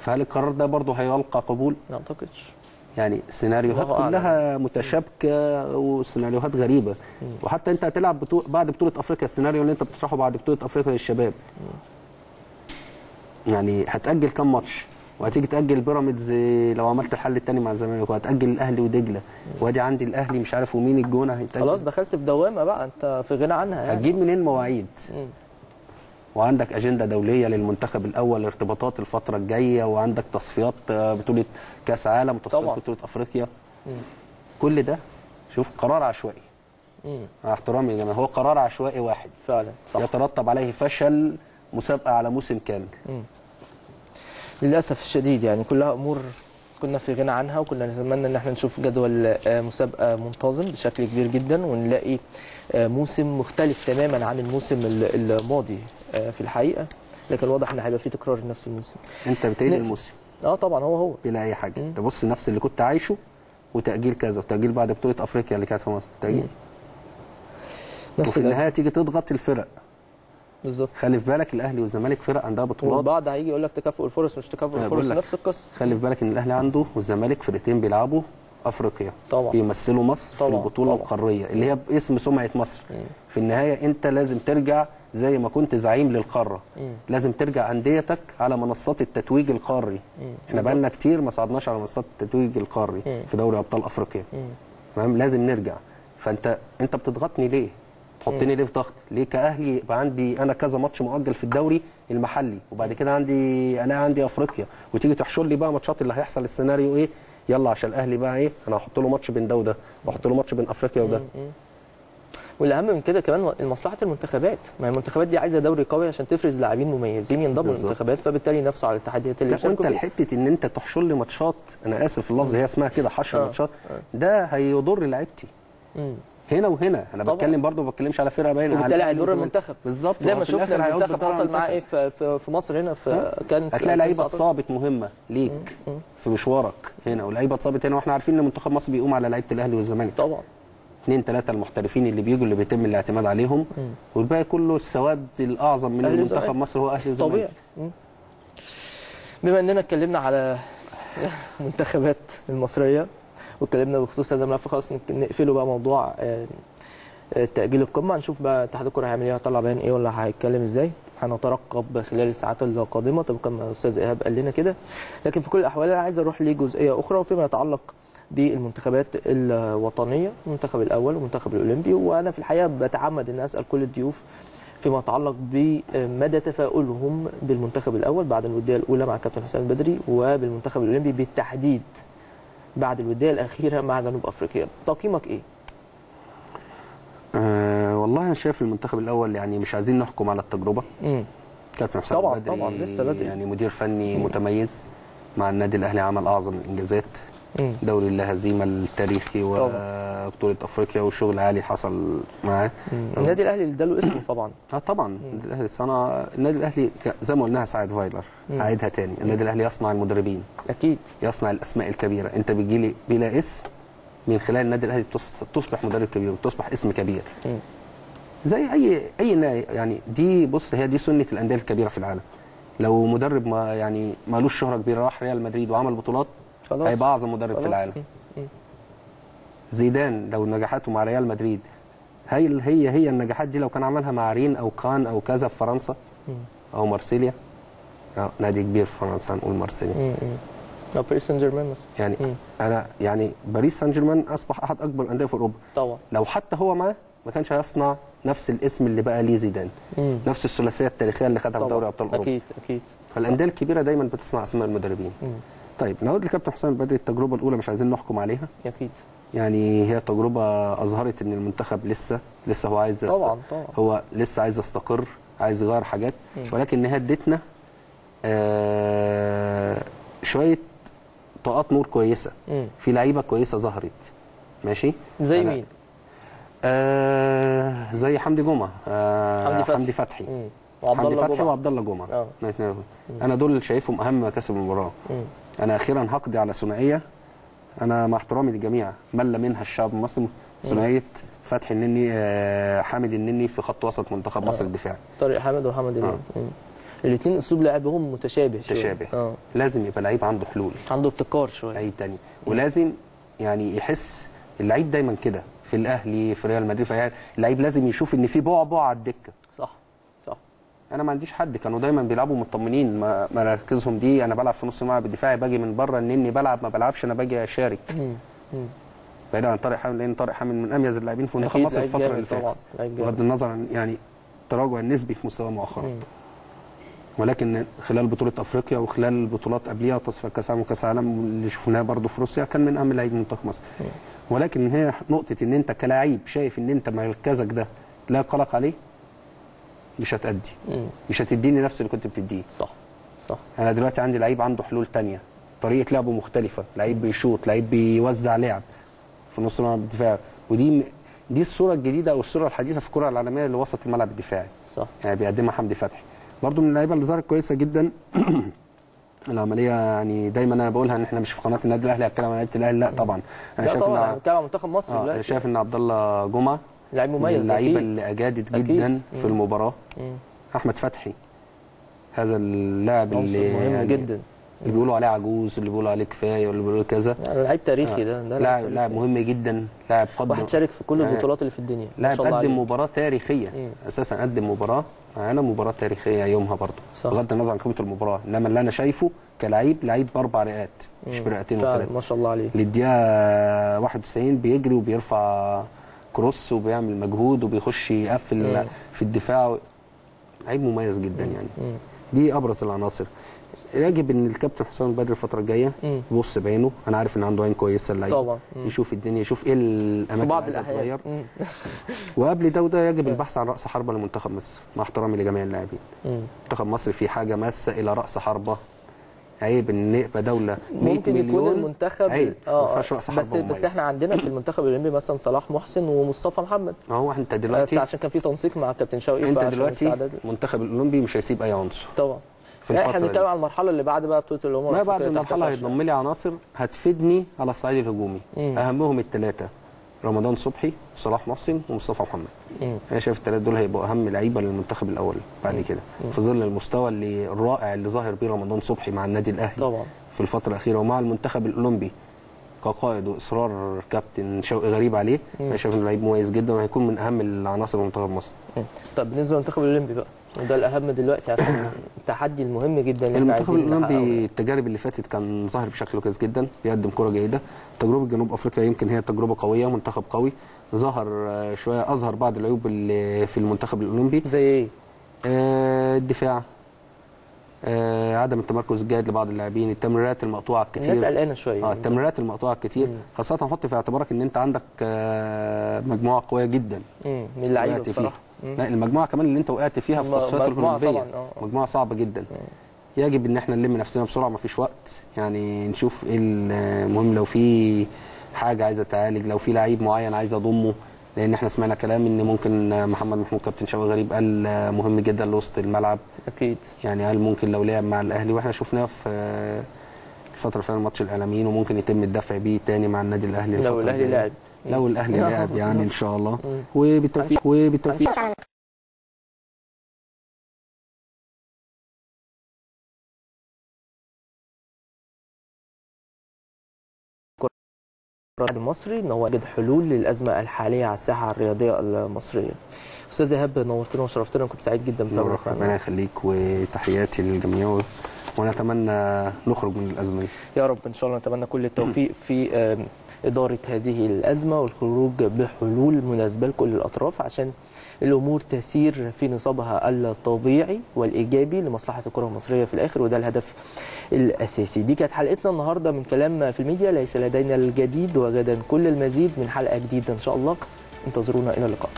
فهل القرار ده برضه هيلقى قبول؟ ما أعتقدش. يعني سيناريوهات. كلها متشابكة وسيناريوهات غريبة. وحتى أنت هتلعب بطو... بعد بطولة أفريقيا السيناريو اللي أنت بتطرحه بعد بطولة أفريقيا للشباب. يعني هتأجل كام ماتش؟ وهتيجي تأجل بيراميدز لو عملت الحل الثاني مع الزمالك وهتأجل الأهلي ودجلة. وأدي عندي الأهلي مش عارف ومين الجونة هيتأجل. خلاص دخلت في دوامة بقى أنت في غنى عنها يعني. هتجيب منين مواعيد؟ مم. وعندك أجندة دولية للمنتخب الأول ارتباطات الفترة الجاية وعندك تصفيات آه، بطولة كأس عالم وتصفيات. بطولة أفريقيا. كل ده شوف قرار عشوائي. مم. مع احترامي يا جماعة هو قرار عشوائي واحد. فعلا صح. يترتب عليه فشل مسابقة على موسم كامل. للأسف الشديد يعني كلها أمور كنا في غنى عنها وكنا نتمنى إن إحنا نشوف جدول آه، مسابقة منتظم بشكل كبير جدا ونلاقي آه، موسم مختلف تماما عن الموسم ال- الماضي آه، في الحقيقة. لكن واضح إن هيبقى في تكرار لنفس الموسم. أنت نقفل. الموسم. آه طبعا هو هو. بلا أي حاجة. تبص نفس اللي كنت عايشه وتأجيل كذا وتأجيل بعد بطولة أفريقيا اللي كانت في مصر. تأجيل. نفس وفي. النهاية تيجي تضغط الفرق. بالظبط. خلي في بالك الأهلي والزمالك فرق عندها بطولات. والبعض هيجي يقول لك تكافؤ الفرص مش تكافؤ الفرص. نفس القصة. خلي في بالك إن الأهلي عنده والزمالك فرقتين بيلعبوا أفريقيا. طبعا. بيمثلوا مصر طبعا. في البطولة طبعا. القارية اللي هي باسم سمعة مصر. في النهاية أنت لازم ترجع زي ما كنت زعيم للقارة. لازم ترجع أنديتك على منصات التتويج القاري. إحنا بقالنا كتير ما صعدناش على منصات التتويج القاري في دوري أبطال أفريقيا. تمام؟ لازم نرجع. فأنت أنت بتضغطني ليه؟ تحطني ليه في ضغط؟ ليه كأهلي يبقى عندي أنا كذا ماتش مؤجل في الدوري المحلي وبعد كده عندي ألاقي عندي أفريقيا وتيجي تحشر لي بقى ماتشات اللي هيحصل السيناريو إيه؟ يلا عشان الاهلي بقى إيه؟ أنا هحط له ماتش بين ده وده وأحط له ماتش بين أفريقيا وده. والأهم من كده كمان مصلحه المنتخبات. ما هي المنتخبات دي عايزة دوري قوي عشان تفرز لاعبين مميزين ينضموا. للمنتخبات فبالتالي ينافسوا على التحديات اللي بيشاركوا فيها الحته إن أنت تحشر لي ماتشات أنا آسف في اللفظ هي اسمها كده حشر آه. ماتشات ده هيضر لعيبتي. هنا وهنا. أنا طبعا. بتكلم برضو ما بتكلمش على فرقة باينة وبالتالي هيضر. المنتخب. بالظبط. زي ما شفنا المنتخب حصل معاه. إيه في, في, مصر هنا؟ في كانت هتلاقي لعيبة 2019. اتصابت مهمة ليك في مشوارك هنا ولعيبة اتصابت هنا. وإحنا عارفين إن منتخب مصر بيقوم على لعيبة الأهلي والزمالك. طبعا. اثنين ثلاثة المحترفين اللي بيجوا اللي بيتم الاعتماد عليهم. والباقي كله السواد الأعظم من منتخب. مصر هو أهلي طبيعي. والزمالك مم. بما إننا اتكلمنا على المنتخبات المصرية واتكلمنا بخصوص هذا الملف خلاص نقفله بقى موضوع آه، آه، تأجيل القمة. هنشوف بقى اتحاد الكرة هيعمل إيه هيطلع بيان إيه ولا هيتكلم إزاي. هنترقب خلال الساعات القادمة. طبقا ما الأستاذ إيهاب قال لنا كده. لكن في كل الأحوال أنا عايز أروح لجزئية أخرى وفيما يتعلق بالمنتخبات الوطنية المنتخب الأول والمنتخب الأولمبي. وأنا في الحقيقة بتعمد إن أسأل كل الضيوف فيما يتعلق بمدى تفاؤلهم بالمنتخب الأول بعد الودية الأولى مع كابتن حسام البدري وبالمنتخب الأولمبي بالتحديد. بعد الودية الأخيرة مع جنوب أفريقيا تقييمك إيه أه والله أنا شايف المنتخب الأول يعني مش عايزين نحكم على التجربة امم كابتن حسام طبعاً، البدري طبعاً، لسه بدري. يعني مدير فني متميز مع النادي الأهلي عمل أعظم الانجازات مم. دوري اللا هزيمه التاريخي وبطوله أفريقيا وشغل عالي حصل معاه. النادي الأهلي اللي اداله اسمه طبعا. آه طبعا. النادي الأهلي صنع النادي الأهلي زي ما قلناها ساعه فايلر. هعيدها تاني. النادي الأهلي يصنع المدربين. أكيد. يصنع الأسماء الكبيرة. أنت بتجي لي بلا اسم من خلال النادي الأهلي تص- تصبح مدرب كبير وتصبح اسم كبير. زي أي أي نادي يعني دي بص هي دي سنة الأندية الكبيرة في العالم. لو مدرب ما يعني مالوش شهرة كبيرة راح ريال مدريد وعمل بطولات خلاص. هيبقى اعظم مدرب خلاص. في العالم. زيدان لو نجاحاته مع ريال مدريد هي هي هي النجاحات دي لو كان عملها مع رين أو كان أو كذا في فرنسا أو مارسيليا أو نادي كبير في فرنسا هنقول مارسيليا. أو باريس سان جيرمان مثلا يعني مم. أنا يعني باريس سان جيرمان أصبح أحد أكبر الانديه في أوروبا طبعا لو حتى هو معاه ما كانش هيصنع نفس الاسم اللي بقى ليه زيدان مم. نفس الثلاثية التاريخية اللي خدها في دوري أبطال أوروبا أكيد أكيد فالأندية الكبيرة دايما بتصنع اسماء المدربين مم. طيب نعود لكابتن حسام البدري التجربة الأولى مش عايزين نحكم عليها أكيد يعني هي تجربة أظهرت إن المنتخب لسه لسه هو عايز. طبعا طبعا هو لسه عايز يستقر عايز يغير حاجات ولكن هي ادتنا آه شوية طاقات نور كويسة مم. في لعيبة كويسة ظهرت ماشي زي مين؟ آه زي حمدي جمعة آه حمدي فتحي. حمدي فتحي مم. وعبد الله فتحي جمعة وعبد الله جمعة آه. أنا دول شايفهم أهم مكاسب المباراة. أنا أخيرا هقضي على ثنائية. أنا مع احترامي للجميع مل منها الشعب المصري ثنائية فتحي النني آه حامد النني في خط وسط منتخب مصر الدفاعي. طارق حامد وحمد آه. امام الاثنين أسلوب لعبهم متشابه شوية. متشابه. آه. لازم يبقى لعيب عنده حلول. عنده ابتكار شوية. لعيب تاني. ولازم يعني يحس اللعيب دايما كده. في الأهلي في ريال مدريد حاجة. اللعيب لازم يشوف إن في بعبع على الدكة. صح. أنا ما عنديش حد كانوا دايما بيلعبوا مطمنين مراكزهم دي أنا بلعب في نص الملعب الدفاعي باجي من بره اني بلعب ما بلعبش أنا باجي أشارك. بعيد عن طارق حامد لأن طارق حامد من أميز اللاعبين في منتخب مصر الفترة اللي فاتت. بغض النظر عن يعني التراجع النسبي في مستواه مؤخرا. ولكن خلال بطولة أفريقيا وخلال البطولات قبليها تصفيات كأس العالم وكأس العالم اللي شفناها برضه في روسيا كان من أهم لعيب منتخب مصر. ولكن هي نقطة إن أنت كلاعب شايف إن أنت مركزك ده لا قلق عليه؟ مش هتأدي. مش هتديني نفس اللي كنت بتديه. صح صح. أنا دلوقتي عندي لعيب عنده حلول تانية. طريقة لعبه مختلفة. لعيب بيشوط لعيب بيوزع لعب في نص الملعب الدفاعي ودي دي الصورة الجديدة أو الصورة الحديثة في الكرة العالمية اللي وسط الملعب الدفاعي. صح. يعني بيقدمها حمدي فتحي. برضو من اللعيبة اللي ظهرت كويسة جدا. العملية يعني دايما أنا بقولها إن إحنا مش في قناة النادي الأهلي هتكلم عن لعيبة الأهلي. لأ طبعا. أنا لا شايف طبعا إن بتكلم عن منتخب مصر آه أنا شايف إن عبد الله جمعة لعيب مميز اللعيبة أكيد. اللي أجادت أكيد. جدا مم. في المباراة مم. أحمد فتحي هذا اللاعب اللي مهم يعني جدا اللي بيقولوا عليه عجوز اللي بيقولوا عليه كفاية واللي بيقولوا كذا لعيب تاريخي ده ده لاعب. لاعب مهم جدا لاعب قدم واحد شارك في كل آه. البطولات اللي في الدنيا لاعب قدم عليه. مباراة تاريخية مم. أساسا قدم مباراة أنا مباراة تاريخية يومها برضه. بغض النظر عن قيمة المباراة إنما اللي أنا شايفه كلاعب لعيب بأربع رئات مش برئتين وثلاثة ما شاء الله عليه للدقيقه 91 بيجري وبيرفع كروس وبيعمل مجهود وبيخش يقفل مم. في الدفاع لعيب مميز جدا يعني مم. دي أبرز العناصر يجب إن الكابتن حسام البدري الفترة الجاية. يبص بعينه أنا عارف إن عنده عين كويسة اللعيب طبعا. مم. يشوف الدنيا يشوف إيه الأماكن اللي عايزة الأحيان تتغير مم. وقبل ده وده يجب البحث عن رأس حربة لمنتخب مصر مع احترامي لجميع اللاعبين. منتخب مصر في حاجة ماسة إلى رأس حربة عيب إن نبقى دولة 100 ممكن مليون يكون المنتخب عيب آه بس بس. إحنا عندنا في المنتخب الأولمبي مثلا صلاح محسن ومصطفى محمد ما هو انت بس دلوقتي عشان كان في تنسيق مع كابتن شوقي أنت دلوقتي المنتخب الأولمبي مش هيسيب أي عنصر طبعا في لا إحنا بنتكلم. على المرحلة اللي بعد بقى بطولة الأمم ما بعد المرحلة 11. هيتضم لي عناصر هتفيدني على الصعيد الهجومي مم. أهمهم الثلاثه رمضان صبحي وصلاح محسن ومصطفى محمد. مم. أنا شايف الثلاثه دول هيبقوا أهم لعيبة للمنتخب الأول بعد كده. في ظل المستوى اللي الرائع اللي ظاهر بيه رمضان صبحي مع النادي الأهلي طبعا. في الفترة الأخيرة ومع المنتخب الأولمبي كقائد وإصرار كابتن شوقي غريب عليه أنا شايف إنه لعيب مميز جدا وهيكون من أهم العناصر منتخب مصر. مم. طب بالنسبة للمنتخب الأولمبي بقى؟ وده الأهم دلوقتي عشان التحدي المهم جدا اللي المنتخب الأولمبي نحققه. التجارب اللي فاتت كان ظاهر بشكل كويس جدا بيقدم كرة جيدة. تجربة جنوب أفريقيا يمكن هي تجربة قوية منتخب قوي. ظهر شوية أظهر بعض العيوب اللي في المنتخب الأولمبي. زي إيه؟ آه، الدفاع. آه، عدم التمركز الجيد لبعض اللاعبين. التمريرات المقطوعة الكتير الناس قلقانة شوية. آه التمريرات المقطوعة الكتير خاصة حط في اعتبارك إن أنت عندك آه، مجموعة قوية جدا. من اللعيبة بصراحة. المجموعة كمان اللي انت وقعت فيها في مجموعة الاولمبيه آه. مجموعة صعبة جدا. يجب إن إحنا نلم نفسنا بسرعة ما فيش وقت. يعني نشوف إيه المهم لو في حاجة عايزة تعالج لو في لعيب معين عايز أضمه. لأن إحنا سمعنا كلام إن ممكن محمد محمود كابتن شوقي غريب قال مهم جدا لوسط الملعب. أكيد. يعني قال ممكن لو لعب مع الأهلي وإحنا شفناه في الفترة اللي فاتت ماتش الإعلاميين وممكن يتم الدفع بيه تاني مع النادي الأهلي لو الأهلي. لعب. لو الأهلي لعب يعني إن. شاء الله. وبالتوفيق وبالتوفيق الرائد المصري إن هو يجد حلول للأزمة الحالية على الساحة الرياضية المصرية. أستاذ ايهاب نورتنا وشرفتنا كنت سعيد جدا بتواجدك ربنا. يخليك وتحياتي للجميع ونتمنى نخرج من الأزمة دي يا رب إن شاء الله نتمنى كل التوفيق في إدارة هذه الأزمة والخروج بحلول مناسبة لكل الأطراف عشان الأمور تسير في نصابها الطبيعي والإيجابي لمصلحة الكرة المصرية في الآخر وده الهدف الأساسي. دي كانت حلقتنا النهارده من كلام في الميديا. ليس لدينا الجديد وغدا كل المزيد من حلقة جديدة إن شاء الله. انتظرونا إلى اللقاء.